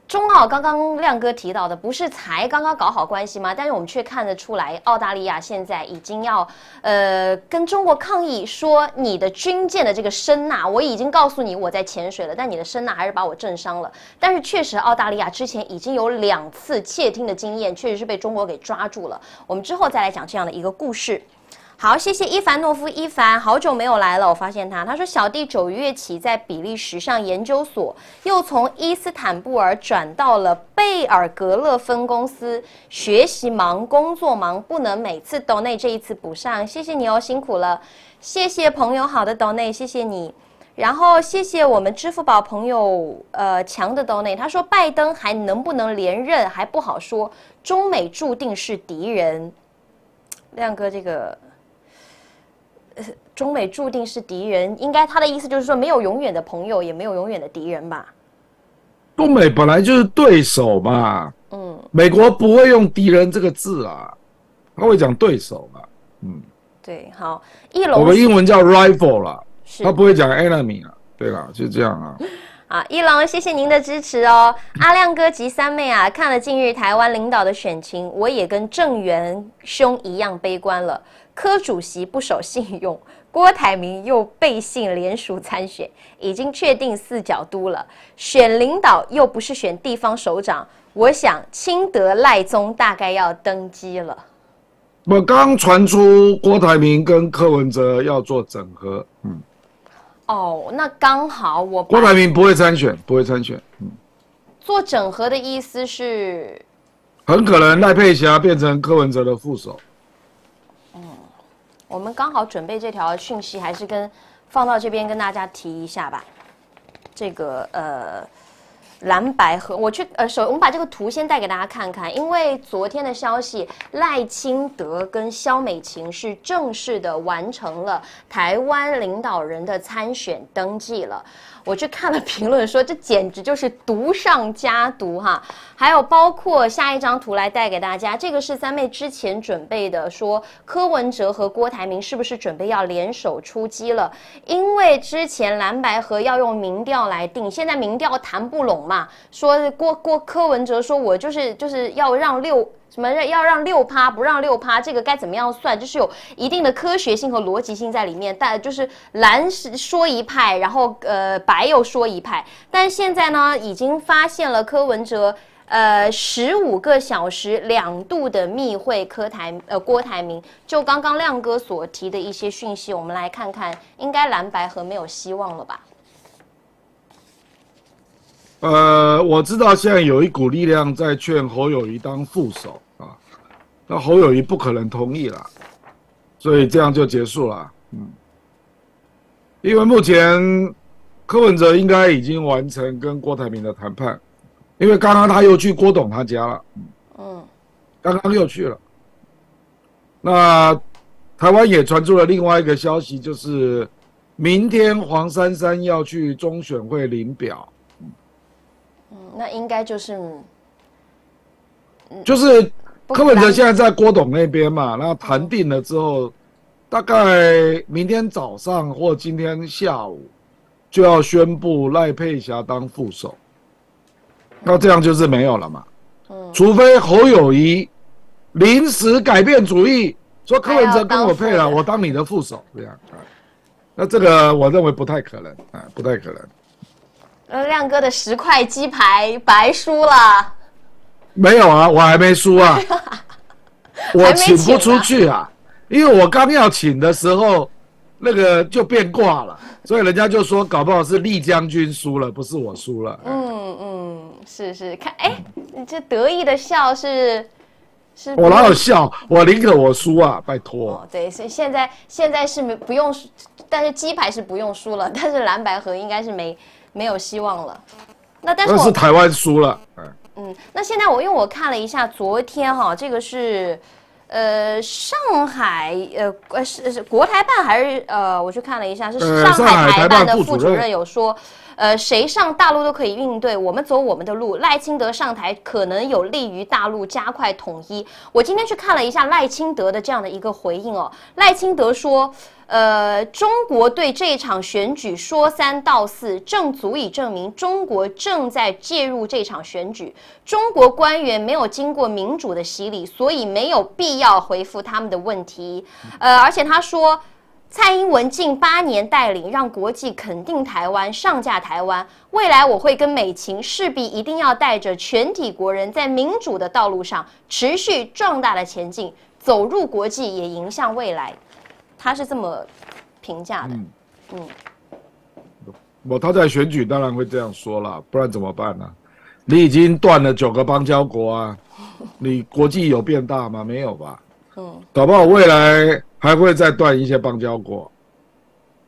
中澳刚刚亮哥提到的，不是才刚刚搞好关系吗？但是我们却看得出来，澳大利亚现在已经要呃跟中国抗议，说你的军舰的这个声呐，我已经告诉你我在潜水了，但你的声呐还是把我震伤了。但是确实，澳大利亚之前已经有两次窃听的经验，确实是被中国给抓住了。我们之后再来讲这样的一个故事。好，谢谢伊凡诺夫。伊凡好久没有来了，我发现他。他说小弟九月起在比利时上研究所，又从伊斯坦布尔转到了贝尔格勒分公司，学习忙，工作忙，不能每次都内这一次补上。谢谢你哦，辛苦了。谢谢朋友好的都内，谢谢你。然后谢谢我们支付宝朋友呃强的都内，他说拜登还能不能连任还不好说，中美注定是敌人。亮哥这个。中美注定是敌人，应该他的意思就是说，没有永远的朋友，也没有永远的敌人吧？中美本来就是对手嘛。嗯，美国不会用敌人这个字啊，他会讲对手嘛。嗯，对，好，一龙，我们英文叫 rival 啦，他不会讲 enemy 啊。对啦，就这样啊。*laughs* 啊，一龙，谢谢您的支持哦。阿亮哥及三妹啊，看了近日台湾领导的选情，我也跟郑元兄一样悲观了。柯主席不守信用，郭台铭又背信联署参选，已经确定四角都了。选领导又不是选地方首长，我想清德赖宗大概要登基了。我刚传出郭台铭跟柯文哲要做整合，嗯，哦，那刚好我郭台铭不会参选，不会参选，嗯。做整合的意思是，很可能赖佩霞变成柯文哲的副手。我们刚好准备这条讯息，还是跟放到这边跟大家提一下吧。这个呃。蓝白和，我去呃，首我们把这个图先带给大家看看，因为昨天的消息，赖清德跟肖美琴是正式的完成了台湾领导人的参选登记了。我去看了评论，说这简直就是毒上加毒哈！还有包括下一张图来带给大家，这个是三妹之前准备的，说柯文哲和郭台铭是不是准备要联手出击了？因为之前蓝白河要用民调来定，现在民调谈不拢嘛，说郭郭柯文哲说我就是就是要让六。什么要让六趴不让六趴？这个该怎么样算？就是有一定的科学性和逻辑性在里面。但就是蓝是说一派，然后呃白又说一派。但现在呢，已经发现了柯文哲呃十五个小时两度的密会柯台呃郭台铭。就刚刚亮哥所提的一些讯息，我们来看看，应该蓝白和没有希望了吧？呃，我知道现在有一股力量在劝侯友谊当副手，那侯友谊不可能同意了，所以这样就结束了。嗯，因为目前柯文哲应该已经完成跟郭台铭的谈判，因为刚刚他又去郭董他家了。嗯，刚刚又去了。那台湾也传出了另外一个消息，就是明天黄珊珊要去中选会领表。嗯那应该就是，就是柯文哲现在在郭董那边嘛，那谈定了之后，大概明天早上或今天下午就要宣布赖佩霞当副手，那这样就是没有了嘛。嗯，除非侯友谊临时改变主意，说柯文哲跟我配了，我当你的副手这样。啊，那这个我认为不太可能啊，不太可能。呃，亮哥的十块鸡排白输了。没有啊，我还没输啊，*laughs* 我请不出去啊，因为我刚要请的时候，那个就变卦了，所以人家就说搞不好是厉将军输了，不是我输了。嗯嗯，是是，看，哎，你这得意的笑是是？我哪有笑？我宁可我输啊，拜托。哦，对，所以现在现在是没不用，但是鸡排是不用输了，但是蓝白河应该是没。没有希望了，那但是台湾输了，嗯，那现在我因为我看了一下，昨天哈，这个是，呃，上海呃呃是是国台办还是呃，我去看了一下，是上海台办的副主任有说。呃，谁上大陆都可以应对，我们走我们的路。赖清德上台可能有利于大陆加快统一。我今天去看了一下赖清德的这样的一个回应哦，赖清德说，呃，中国对这场选举说三道四，正足以证明中国正在介入这场选举。中国官员没有经过民主的洗礼，所以没有必要回复他们的问题。呃，而且他说。蔡英文近八年带领，让国际肯定台湾，上架台湾。未来我会跟美琴，势必一定要带着全体国人，在民主的道路上持续壮大的前进，走入国际，也迎向未来。他是这么评价的。嗯，我他在选举当然会这样说了，不然怎么办呢？你已经断了九个邦交国啊，你国际有变大吗？没有吧？嗯，搞不好未来。还会再断一些邦交国，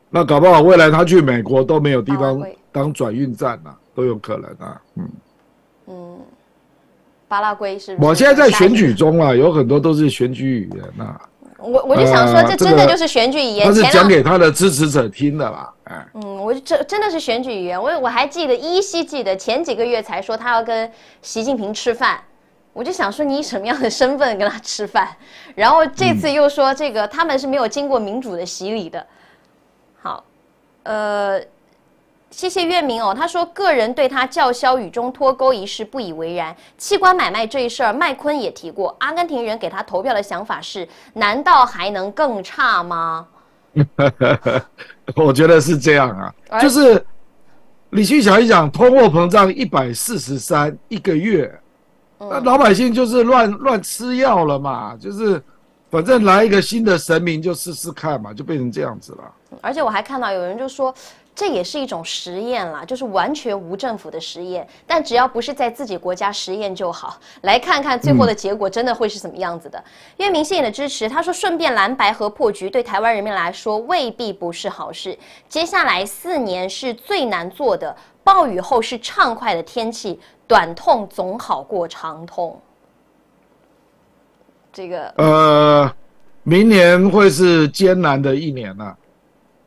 那搞不好未来他去美国都没有地方当转运站呐，都有可能啊。嗯嗯，巴拉圭是？我现在在选举中啊，有很多都是选举语言呐。我我就想说，这真的就是选举语言，他是讲给他的支持者听的啦。哎，嗯，我这真的是选举语言。我我还记得依稀记得前几个月才说他要跟习近平吃饭。我就想说，你以什么样的身份跟他吃饭？然后这次又说这个他们是没有经过民主的洗礼的。好，呃，谢谢月明哦，他说个人对他叫嚣与中脱钩一事不以为然。器官买卖这一事儿，麦昆也提过，阿根廷人给他投票的想法是：难道还能更差吗？*laughs* 我觉得是这样啊，就是你去想一想，通货膨胀一百四十三一个月。那老百姓就是乱乱吃药了嘛，就是反正来一个新的神明就试试看嘛，就变成这样子了。而且我还看到有人就说，这也是一种实验啦，就是完全无政府的实验。但只要不是在自己国家实验就好。来看看最后的结果，真的会是什么样子的？因为明星也的支持，他说顺便蓝白和破局，对台湾人民来说未必不是好事。接下来四年是最难做的，暴雨后是畅快的天气，短痛总好过长痛。这个呃，明年会是艰难的一年呐。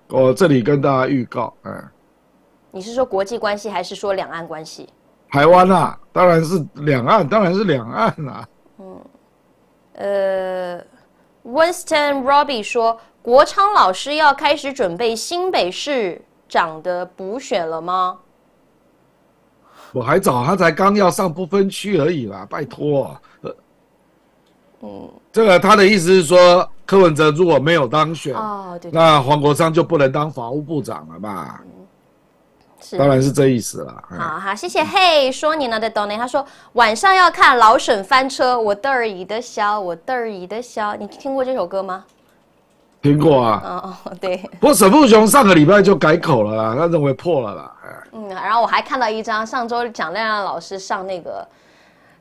我这里跟大家预告，嗯，你是说国际关系还是说两岸关系？台湾啊，当然是两岸，当然是两岸啦。嗯，呃，Winston Robbie 说，国昌老师要开始准备新北市长的补选了吗？我还早，他才刚要上不分区而已啦，拜托。哦，这个他的意思是说。柯文哲如果没有当选，哦，对，那黄国昌就不能当法务部长了吧？是，当然是这意思了。好好，谢谢。嘿，说你呢的 Donny，他说晚上要看老沈翻车，我嘚儿一的笑，我嘚儿一的笑。你听过这首歌吗？听过啊。哦哦，对。不过沈富雄上个礼拜就改口了啦，他认为破了啦。嗯，然后我还看到一张上周蒋亮亮老师上那个。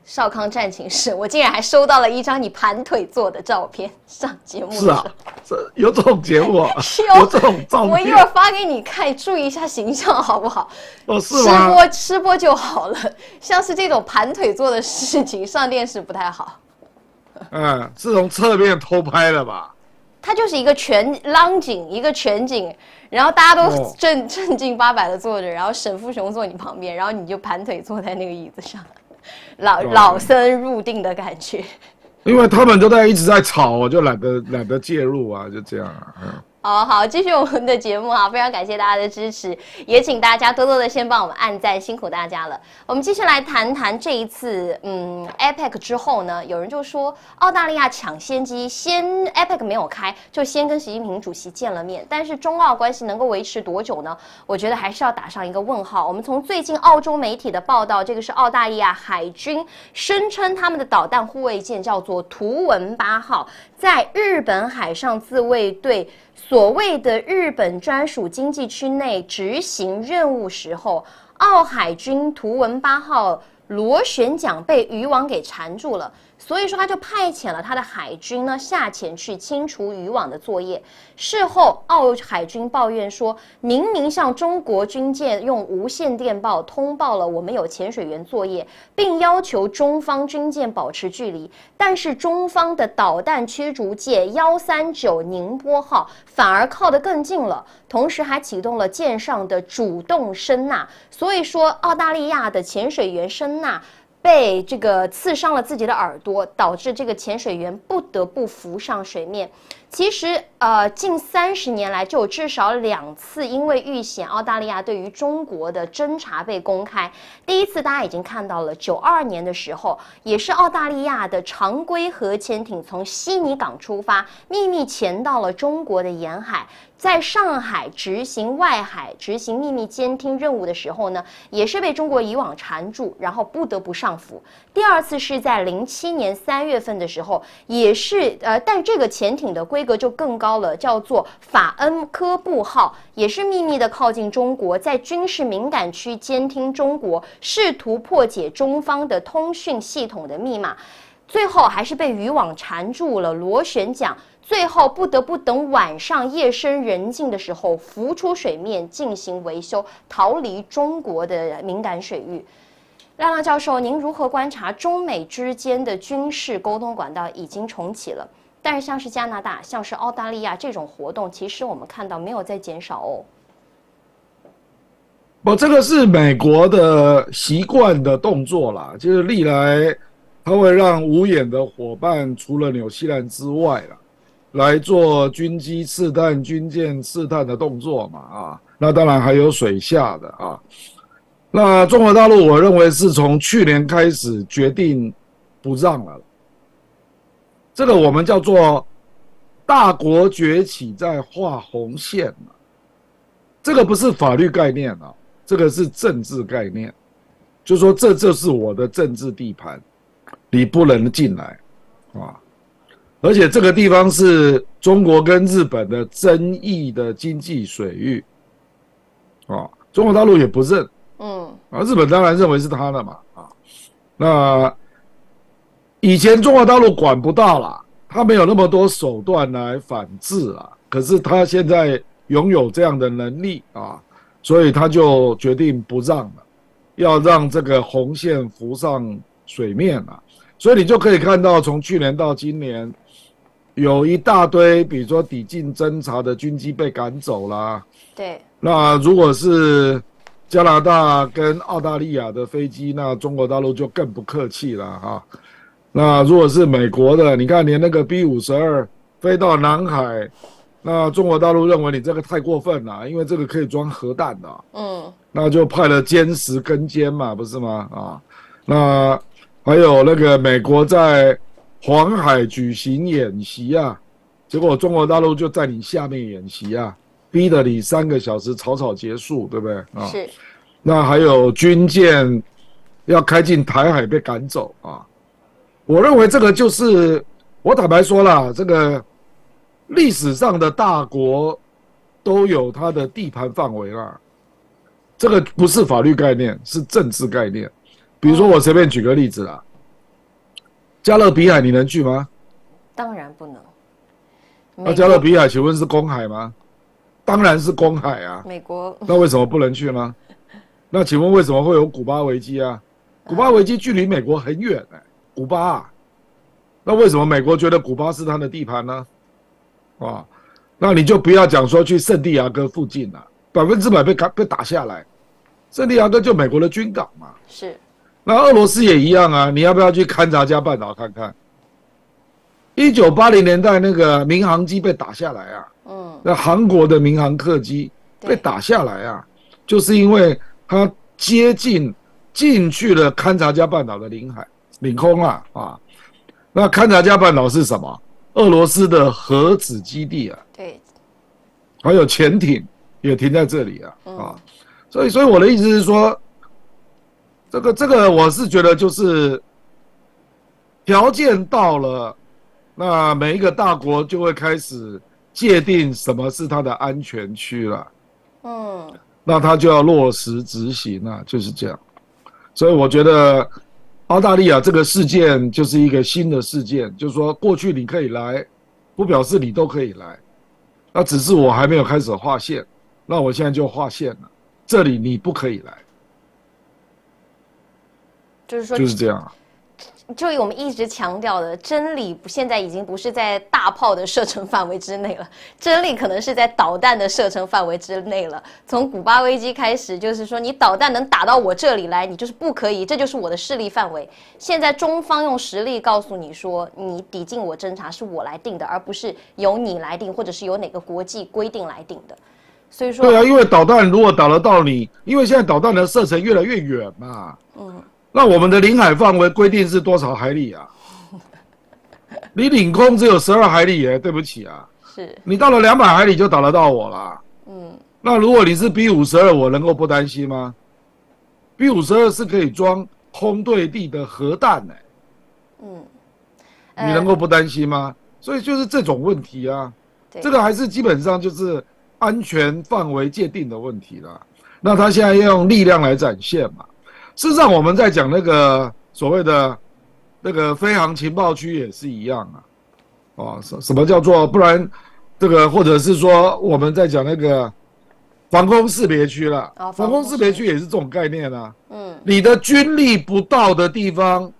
少康战情室，我竟然还收到了一张你盘腿坐的照片上节目。是啊，这有这种节目，*laughs* 啊有这种照片。我一会儿发给你看，注意一下形象好不好？哦，是吗？吃播吃播就好了，像是这种盘腿坐的事情上电视不太好。*laughs* 嗯，是从侧面偷拍的吧？它就是一个全浪景，一个全景，然后大家都正 *laughs* 正经八百的坐着，然后沈富雄坐你旁边，然后你就盘腿坐在那个椅子上。*laughs* 老老僧入定的感觉，*laughs* 因为他们都在一直在吵，我就懒得懒得介入啊，就这样啊。好好，继续我们的节目哈，*laughs* 非常感谢大家的支持，也请大家多多的先帮我们按赞，辛苦大家了。我们继续来谈谈这一次，嗯，APEC 之后呢，有人就说澳大利亚抢先机，先 APEC 没有开，就先跟习近平主席见了面，但是中澳关系能够维持多久呢？我觉得还是要打上一个问号。我们从最近澳洲媒体的报道，这个是澳大利亚海军声称他们的导弹护卫舰叫做图文八号，在日本海上自卫队。所谓的日本专属经济区内执行任务时候，澳海军图文八号螺旋桨被渔网给缠住了。所以说，他就派遣了他的海军呢下潜去清除渔网的作业。事后，澳海军抱怨说，明明向中国军舰用无线电报通报了我们有潜水员作业，并要求中方军舰保持距离，但是中方的导弹驱逐舰幺三九宁波号反而靠得更近了，同时还启动了舰上的主动声呐。所以说，澳大利亚的潜水员声呐。被这个刺伤了自己的耳朵，导致这个潜水员不得不浮上水面。其实，呃，近三十年来就有至少两次因为遇险，澳大利亚对于中国的侦查被公开。第一次大家已经看到了，九二年的时候，也是澳大利亚的常规核潜艇从悉尼港出发，秘密潜到了中国的沿海。在上海执行外海执行秘密监听任务的时候呢，也是被中国渔网缠住，然后不得不上浮。第二次是在零七年三月份的时候，也是呃，但这个潜艇的规格就更高了，叫做法恩科布号，也是秘密的靠近中国，在军事敏感区监听中国，试图破解中方的通讯系统的密码，最后还是被渔网缠住了螺旋桨。最后不得不等晚上夜深人静的时候浮出水面进行维修，逃离中国的敏感水域。亮亮教授，您如何观察中美之间的军事沟通管道已经重启了？但是像是加拿大、像是澳大利亚这种活动，其实我们看到没有在减少哦。不，这个是美国的习惯的动作啦，就是历来他会让无眼的伙伴除了纽西兰之外啦。来做军机刺探、军舰刺探的动作嘛？啊，那当然还有水下的啊。那中国大陆，我认为是从去年开始决定不让了。这个我们叫做大国崛起在画红线这个不是法律概念啊，这个是政治概念，就说这就是我的政治地盘，你不能进来啊。而且这个地方是中国跟日本的争议的经济水域，啊，中国大陆也不认，嗯。啊，日本当然认为是他的嘛，啊，那以前中国大陆管不到啦，他没有那么多手段来反制啊，可是他现在拥有这样的能力啊，所以他就决定不让了，要让这个红线浮上水面了，所以你就可以看到，从去年到今年，有一大堆，比如说抵近侦察的军机被赶走啦，对，那如果是加拿大跟澳大利亚的飞机，那中国大陆就更不客气了哈。那如果是美国的，你看连那个 B 五十二飞到南海，那中国大陆认为你这个太过分了，因为这个可以装核弹的，嗯。那就派了歼十跟歼嘛，不是吗？啊，那还有那个美国在黄海举行演习啊，结果中国大陆就在你下面演习啊，逼得你三个小时草草结束，对不对？啊？是，那还有军舰要开进台海被赶走啊，我认为这个就是我坦白说了，这个历史上的大国都有它的地盘范围啦，这个不是法律概念，是政治概念。比如说，我随便举个例子啦，加勒比海你能去吗？当然不能。那加勒比海请问是公海吗？当然是公海啊。美国那为什么不能去呢？那请问为什么会有古巴危机啊？古巴危机距离美国很远哎、古巴、啊，那为什么美国觉得古巴是他的地盘呢？啊，那你就不要讲说去圣地亚哥附近了、百分之百被打被打下来，圣地亚哥就美国的军港嘛。是那俄罗斯也一样啊，你要不要去勘察加半岛看看？一九八零年代那个民航机被打下来啊，嗯那韩国的民航客机被打下来啊，就是因为它接近进去了勘察加半岛的领海领空啊啊。那勘察加半岛是什么？俄罗斯的核子基地啊，对，还有潜艇也停在这里啊嗯啊。所以，所以我的意思是说，这个这个我是觉得就是条件到了，那每一个大国就会开始界定什么是它的安全区了，嗯那它就要落实执行啊，就是这样。所以我觉得澳大利亚这个事件就是一个新的事件，就是说过去你可以来，不表示你都可以来，那只是我还没有开始划线，那我现在就划线了，这里你不可以来，就是说就是这样啊。就我们一直强调的，真理现在已经不是在大炮的射程范围之内了，真理可能是在导弹的射程范围之内了。从古巴危机开始，就是说你导弹能打到我这里来，你就是不可以，这就是我的势力范围。现在中方用实力告诉你说，你抵近我侦察是我来定的，而不是由你来定，或者是由哪个国际规定来定的。所以说，对啊，因为导弹如果打得到你，因为现在导弹的射程越来越远嘛，嗯，那我们的领海范围规定是多少海里啊？*laughs* 你领空只有十二海里耶，对不起啊，是，你到了两百海里就打得到我啦。嗯，那如果你是 B 五十二，我能够不担心吗？B 五十二是可以装空对地的核弹呢、嗯，你能够不担心吗？所以就是这种问题啊，对这个还是基本上就是安全范围界定的问题啦。那他现在要用力量来展现嘛？事实上，我们在讲那个所谓的那个飞航情报区也是一样啊。哦，什什么叫做不然？这个或者是说我们在讲那个防空识别区了，哦防空识别区也是这种概念啊。嗯，你的军力不到的地方，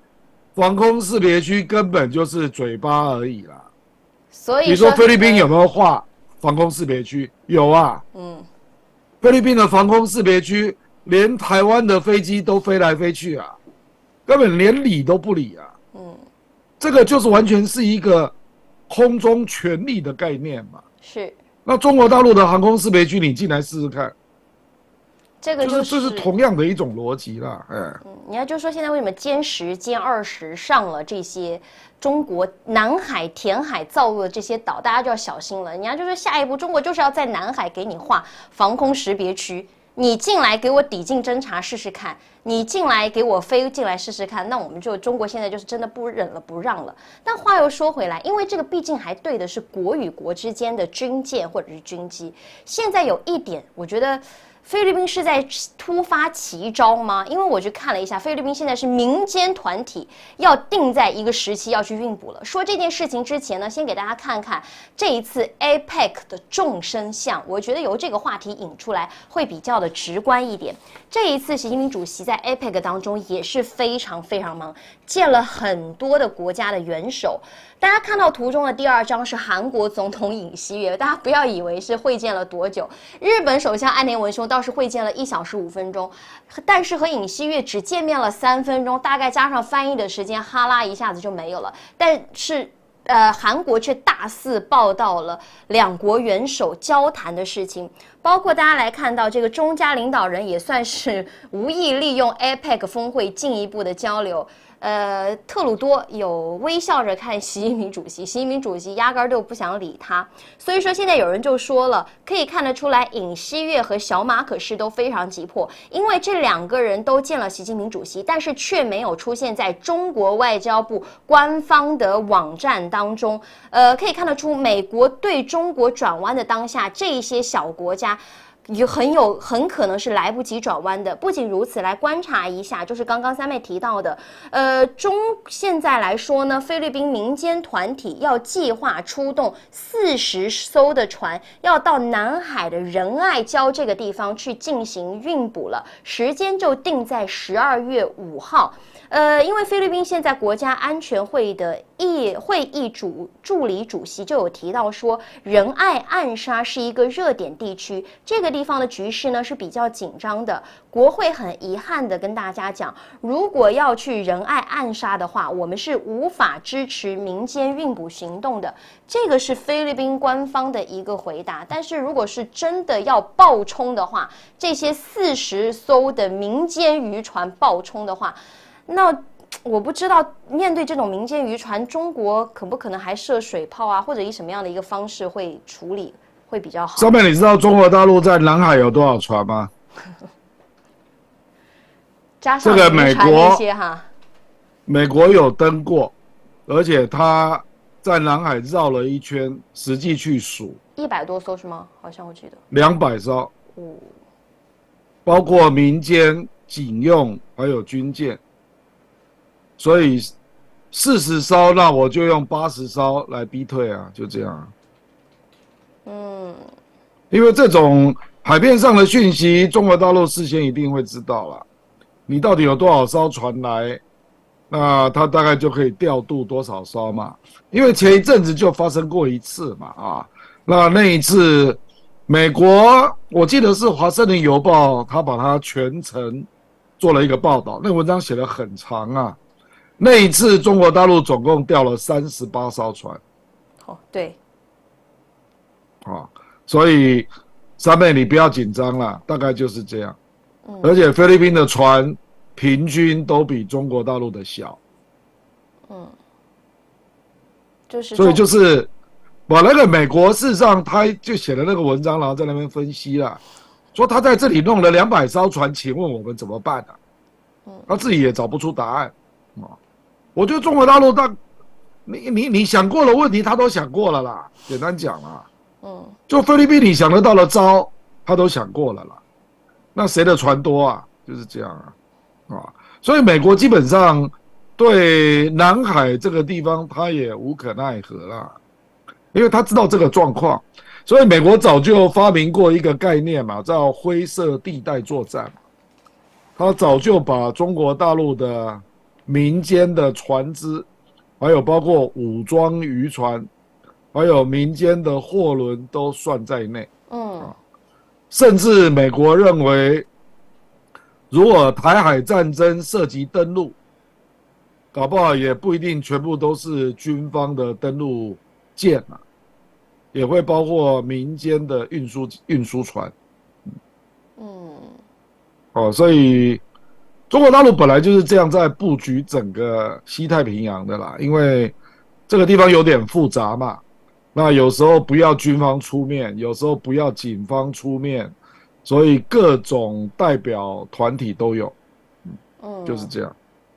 防空识别区根本就是嘴巴而已啦。所以你说菲律宾有没有划防空识别区？有啊，嗯，菲律宾的防空识别区，连台湾的飞机都飞来飞去啊，根本连理都不理啊。嗯，这个就是完全是一个空中权力的概念嘛。是那中国大陆的航空识别区，你进来试试看，这个就是这是同样的一种逻辑啦。哎，嗯，你要就说现在为什么歼十、歼二十上了这些中国南海填海造陆的这些岛，大家就要小心了。人家就说下一步中国就是要在南海给你画防空识别区，你进来给我抵近侦察试试看，你进来给我飞进来试试看，那我们就中国现在就是真的不忍了不让了。但话又说回来，因为这个毕竟还对的是国与国之间的军舰或者是军机，现在有一点我觉得。菲律宾是在突发奇招吗？因为我去看了一下，菲律宾现在是民间团体要定在一个时期要去运补了。说这件事情之前呢，先给大家看看这一次 APEC 的众生相，我觉得由这个话题引出来会比较的直观一点。这一次习近平主席在 APEC 当中也是非常非常忙，见了很多的国家的元首。大家看到图中的第二张是韩国总统尹锡悦，大家不要以为是会见了多久。日本首相岸田文雄倒是会见了一小时五分钟，但是和尹锡悦只见面了三分钟，大概加上翻译的时间，哈拉一下子就没有了。但是，呃，韩国却大肆报道了两国元首交谈的事情，包括大家来看到这个中加领导人也算是无意利用 APEC 峰会进一步的交流。呃，特鲁多有微笑着看习近平主席，习近平主席压根儿就不想理他。所以说，现在有人就说了，可以看得出来，尹锡悦和小马可是都非常急迫，因为这两个人都见了习近平主席，但是却没有出现在中国外交部官方的网站当中。呃，可以看得出，美国对中国转弯的当下，这些小国家。有很有很可能是来不及转弯的。不仅如此，来观察一下，就是刚刚三妹提到的，呃，中现在来说呢，菲律宾民间团体要计划出动四十艘的船，要到南海的仁爱礁这个地方去进行运补了，时间就定在十二月五号。呃，因为菲律宾现在国家安全会的议会议主助理主席就有提到说，仁爱暗杀是一个热点地区，这个地方的局势呢是比较紧张的。国会很遗憾的跟大家讲，如果要去仁爱暗杀的话，我们是无法支持民间运补行动的。这个是菲律宾官方的一个回答。但是如果是真的要爆冲的话，这些四十艘的民间渔船爆冲的话。那我不知道，面对这种民间渔船，中国可不可能还设水炮啊，或者以什么样的一个方式会处理会比较好？上面你知道中国大陆在南海有多少船吗？*laughs* 加上这个美国那些哈，美国有登过，而且他在南海绕了一圈，实际去数一百多艘是吗？好像我记得两百艘，哦，包括民间警用还有军舰。所以四十艘，那我就用八十艘来逼退啊，就这样。嗯，因为这种海面上的讯息，中国大陆事先一定会知道了。你到底有多少艘船来，那他大概就可以调度多少艘嘛。因为前一阵子就发生过一次嘛，啊，那那一次美国，我记得是《华盛顿邮报》，他把它全程做了一个报道，那文章写的很长啊。那一次，中国大陆总共调了三十八艘船。哦，对，啊，所以三妹你不要紧张了，大概就是这样。嗯，而且菲律宾的船平均都比中国大陆的小。嗯，就是，所以就是把那个美国事实上他就写了那个文章，然后在那边分析了，说他在这里弄了两百艘船，请问我们怎么办呢？嗯，他自己也找不出答案。啊。我觉得中国大陆，大，你你你想过的问题，他都想过了啦。简单讲啦，嗯，就菲律宾你想得到的招，他都想过了啦。那谁的船多啊？就是这样啊，啊，所以美国基本上对南海这个地方，他也无可奈何啦，因为他知道这个状况，所以美国早就发明过一个概念嘛，叫灰色地带作战。他早就把中国大陆的。民间的船只，还有包括武装渔船，还有民间的货轮都算在内。嗯，甚至美国认为，如果台海战争涉及登陆，搞不好也不一定全部都是军方的登陆舰啊，也会包括民间的运输运输船。嗯，哦，所以。中国大陆本来就是这样在布局整个西太平洋的啦，因为这个地方有点复杂嘛。那有时候不要军方出面，有时候不要警方出面，所以各种代表团体都有，嗯，就是这样。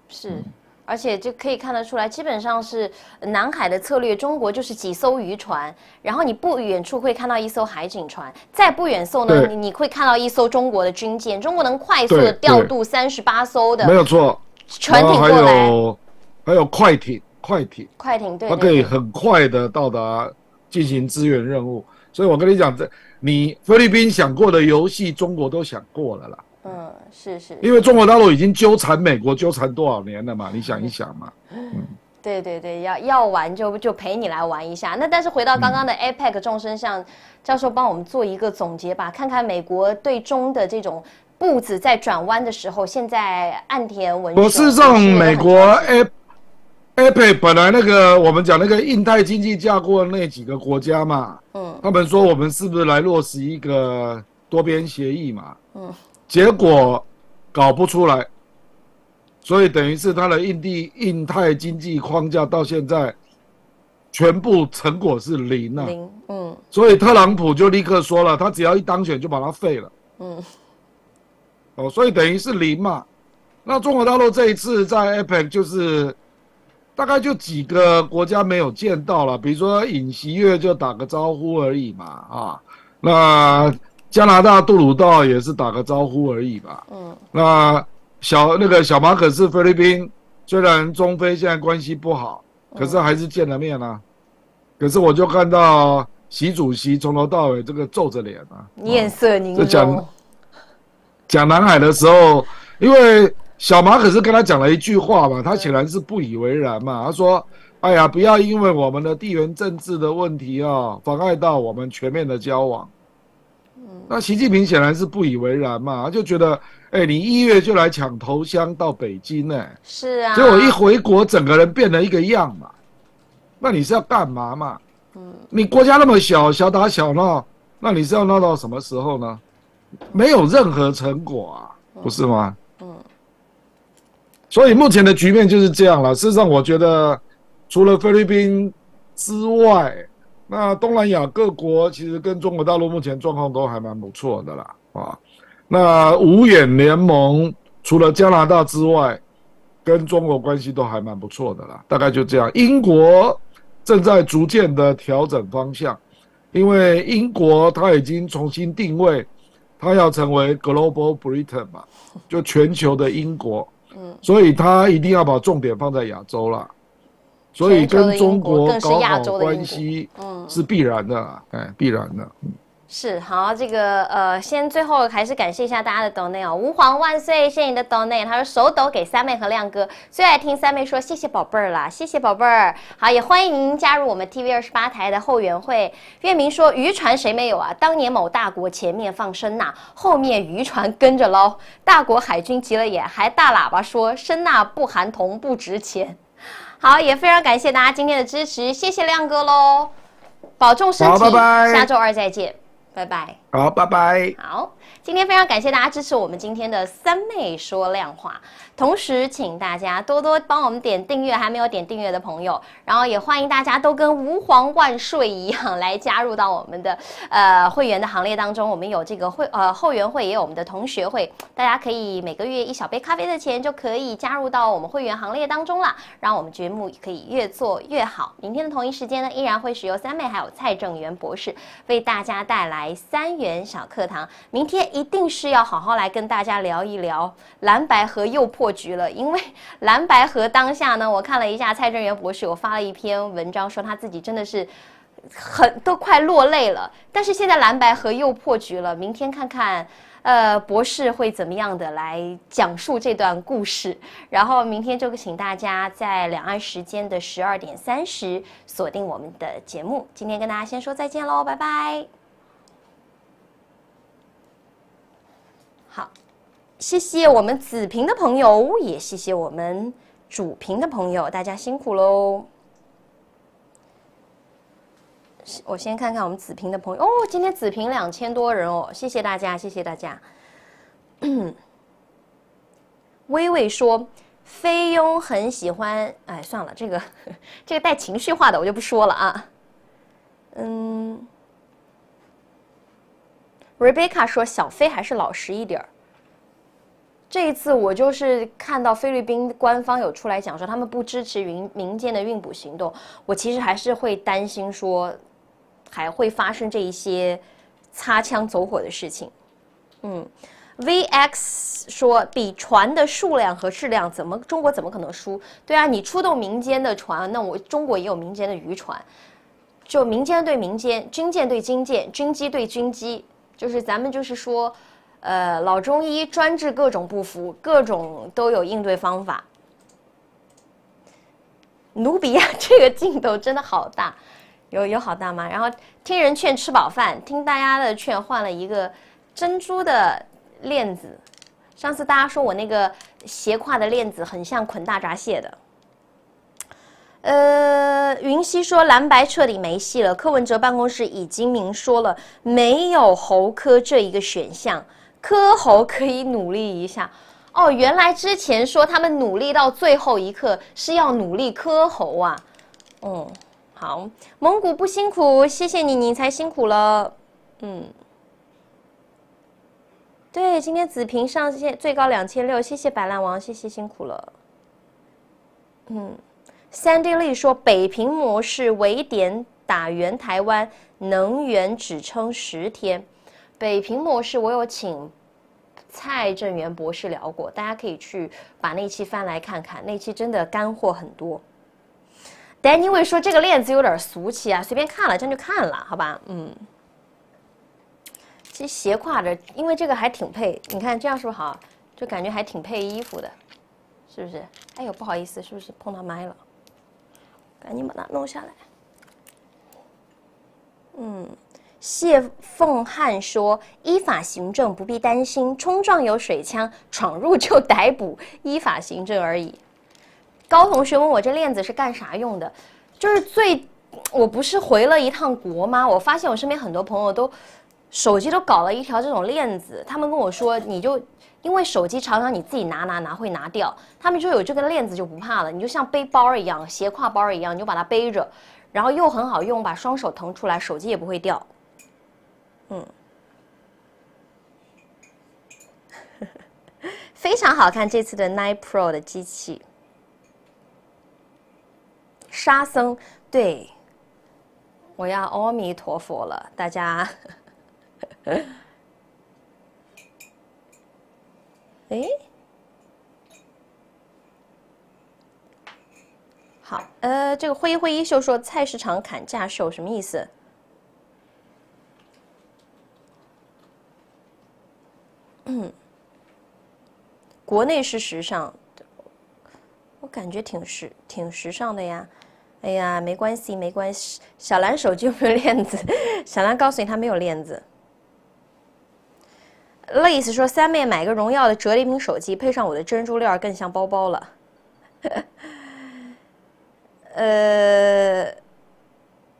是，而且就可以看得出来，基本上是南海的策略，中国就是几艘渔船，然后你不远处会看到一艘海警船，再不远处呢，你你会看到一艘中国的军舰，中国能快速的调度三十八艘的没有错。船艇过来，有还有快艇，快艇，快艇对它可以很快的到达进行支援任务。所以我跟你讲，这你菲律宾想过的游戏，中国都想过了啦。嗯，是是，因为中国大陆已经纠缠美国纠缠多少年了嘛？你想一想嘛。嗯对对对，要要玩就就陪你来玩一下。那但是回到刚刚的 APEC 众生相，教授帮我们做一个总结吧，看看美国对中的这种步子在转弯的时候，现在岸田文雄我是这种，美国很着急 A APEC 本来那个我们讲那个印太经济架构的那几个国家嘛，嗯他们说我们是不是来落实一个多边协议嘛？嗯，结果搞不出来，所以等于是他的印地印太经济框架到现在全部成果是零啊。零，嗯所以特朗普就立刻说了，他只要一当选就把它废了。嗯哦，所以等于是零嘛。那中国大陆这一次在 APEC 就是大概就几个国家没有见到了，比如说尹锡悦就打个招呼而已嘛，啊，那加拿大杜鲁道也是打个招呼而已吧。嗯。那小那个小马可是菲律宾，虽然中非现在关系不好，可是还是见了面啊。可是我就看到习主席从头到尾这个皱着脸啊，面色凝重讲南海的时候，因为小马可是跟他讲了一句话嘛，他显然是不以为然嘛。他说：“哎呀，不要因为我们的地缘政治的问题啊，妨碍到我们全面的交往。”那习近平显然是不以为然嘛，他就觉得，哎，你一月就来抢头香到北京呢、是啊，结果一回国，整个人变了一个样嘛。那你是要干嘛嘛？你国家那么小，小打小闹，那你是要闹到什么时候呢？没有任何成果啊，不是吗？嗯所以目前的局面就是这样了。事实上，我觉得除了菲律宾之外，那东南亚各国其实跟中国大陆目前状况都还蛮不错的啦。啊，那五眼联盟除了加拿大之外，跟中国关系都还蛮不错的啦。大概就这样。英国正在逐渐的调整方向，因为英国它已经重新定位，它要成为 Global Britain 嘛，就全球的英国。嗯所以他一定要把重点放在亚洲啦，所以跟中国搞好关系嗯。是必然的啦，哎，必然的。是好，这个呃，先最后还是感谢一下大家的 donate 哦，吾皇万岁，谢谢你的 donate。他说手抖给三妹和亮哥，最爱听三妹说谢谢宝贝儿啦，谢谢宝贝儿。好，也欢迎您加入我们 TV 二十八台的后援会。月明说渔船谁没有啊？当年某大国前面放声呐，后面渔船跟着捞，大国海军急了眼，还大喇叭说声呐不含铜不值钱。好，也非常感谢大家今天的支持，谢谢亮哥喽，保重身体，拜拜下周二再见，拜拜。好，拜拜。好，今天非常感谢大家支持我们今天的三妹说亮话，同时请大家多多帮我们点订阅，还没有点订阅的朋友，然后也欢迎大家都跟吾皇万岁一样来加入到我们的呃会员的行列当中。我们有这个会呃后援会，也有我们的同学会，大家可以每个月一小杯咖啡的钱就可以加入到我们会员行列当中了，让我们节目可以越做越好。明天的同一时间呢，依然会是由三妹还有蔡正元博士为大家带来三元小课堂。明天一定是要好好来跟大家聊一聊蓝白河又破局了，因为 *laughs* 蓝白河当下呢，我看了一下蔡正元博士有发了一篇文章，说他自己真的是。很都快落泪了，但是现在蓝白河又破局了，明天看看，呃，博士会怎么样的来讲述这段故事，然后明天就请大家在两岸时间的十二点三十锁定我们的节目。今天跟大家先说再见喽，拜拜。谢谢我们子平的朋友，也谢谢我们主评的朋友，大家辛苦喽。我先看看我们子平的朋友哦，今天子平两千多人哦，谢谢大家，谢谢大家。*clears throat* 微微说，菲佣很喜欢，哎，算了，这个 *laughs* 这个带情绪化的我就不说了啊。嗯，Rebecca 说小飞还是老实一点儿。这一次我就是看到菲律宾官方有出来讲说，他们不支持民民间的运补行动，我其实还是会担心说，还会发生这一些擦枪走火的事情。嗯，VX 说比船的数量和质量，怎么中国怎么可能输？对啊，你出动民间的船，那我中国也有民间的渔船，就民间对民间，军舰对军舰，军机对军机，就是咱们就是说。呃，老中医专治各种不服，各种都有应对方法。努比亚 *laughs* 这个镜头真的好大，有有好大吗？然后听人劝吃饱饭，听大家的劝换了一个珍珠的链子。上次大家说我那个斜挎的链子很像捆大闸蟹的。呃，云溪说蓝白彻底没戏了，柯文哲办公室已经明说了，没有侯科这一个选项。科侯可以努力一下。哦，原来之前说他们努力到最后一刻是要努力科侯啊，嗯，好，蒙古不辛苦，谢谢你，你才辛苦了，嗯，对，今天紫平上线最高两千六，谢谢白兰王，谢谢辛苦了，嗯，Sandy Lee 说北平模式围点打援台湾，能源只撑十天。北平模式，我有请蔡正元博士聊过，大家可以去把那期翻来看看，那期真的干货很多。Danny 会说这个链子有点俗气啊，随便看了，这样就看了，好吧？嗯，其实斜挎着，因为这个还挺配，你看这样是不是好？就感觉还挺配衣服的，是不是？哎呦，不好意思，是不是碰到麦了？赶紧把它弄下来。嗯。谢凤汉说：“依法行政不必担心，冲撞有水枪，闯入就逮捕，依法行政而已。”高同学问我这链子是干啥用的？就是最，我不是回了一趟国吗？我发现我身边很多朋友都手机都搞了一条这种链子，他们跟我说，你就因为手机常常你自己拿拿拿会拿掉，他们就有这个链子就不怕了，你就像背包一样，斜挎包一样，你就把它背着，然后又很好用，把双手腾出来，手机也不会掉。嗯，*laughs* 非常好看这次的 Nine Pro 的机器，沙僧。对，我要阿弥陀佛了，大家。*laughs* 哎，好，呃，这个灰灰衣袖说菜市场砍价售什么意思？国内是时尚，我感觉挺时挺时尚的呀。哎呀，没关系没关系，小蓝手机有没有链子？*laughs* 小蓝告诉你他没有链子。类似说三妹买个荣耀的折叠屏手机，配上我的珍珠链更像包包了。*laughs* 呃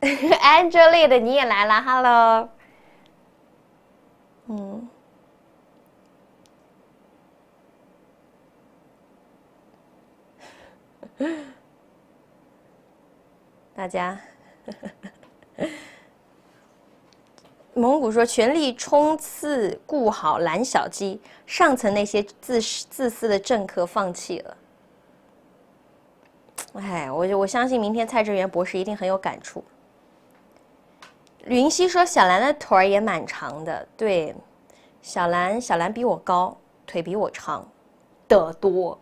a n g e l i 的你也来了，Hello。*laughs* 大家，蒙古说全力冲刺，顾好蓝小鸡，上层那些自自私的政客放弃了。哎，我就我相信明天蔡志元博士一定很有感触。云溪说小兰的腿儿也蛮长的，对，小兰小兰比我高，腿比我长的多。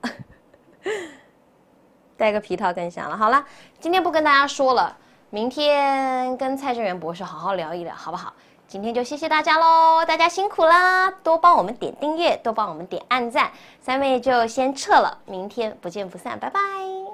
带个皮套更像了。好了，今天不跟大家说了，明天跟蔡正元博士好好聊一聊，好不好？今天就谢谢大家喽，大家辛苦啦，多帮我们点订阅，多帮我们点按赞，三妹就先撤了，明天不见不散，拜拜。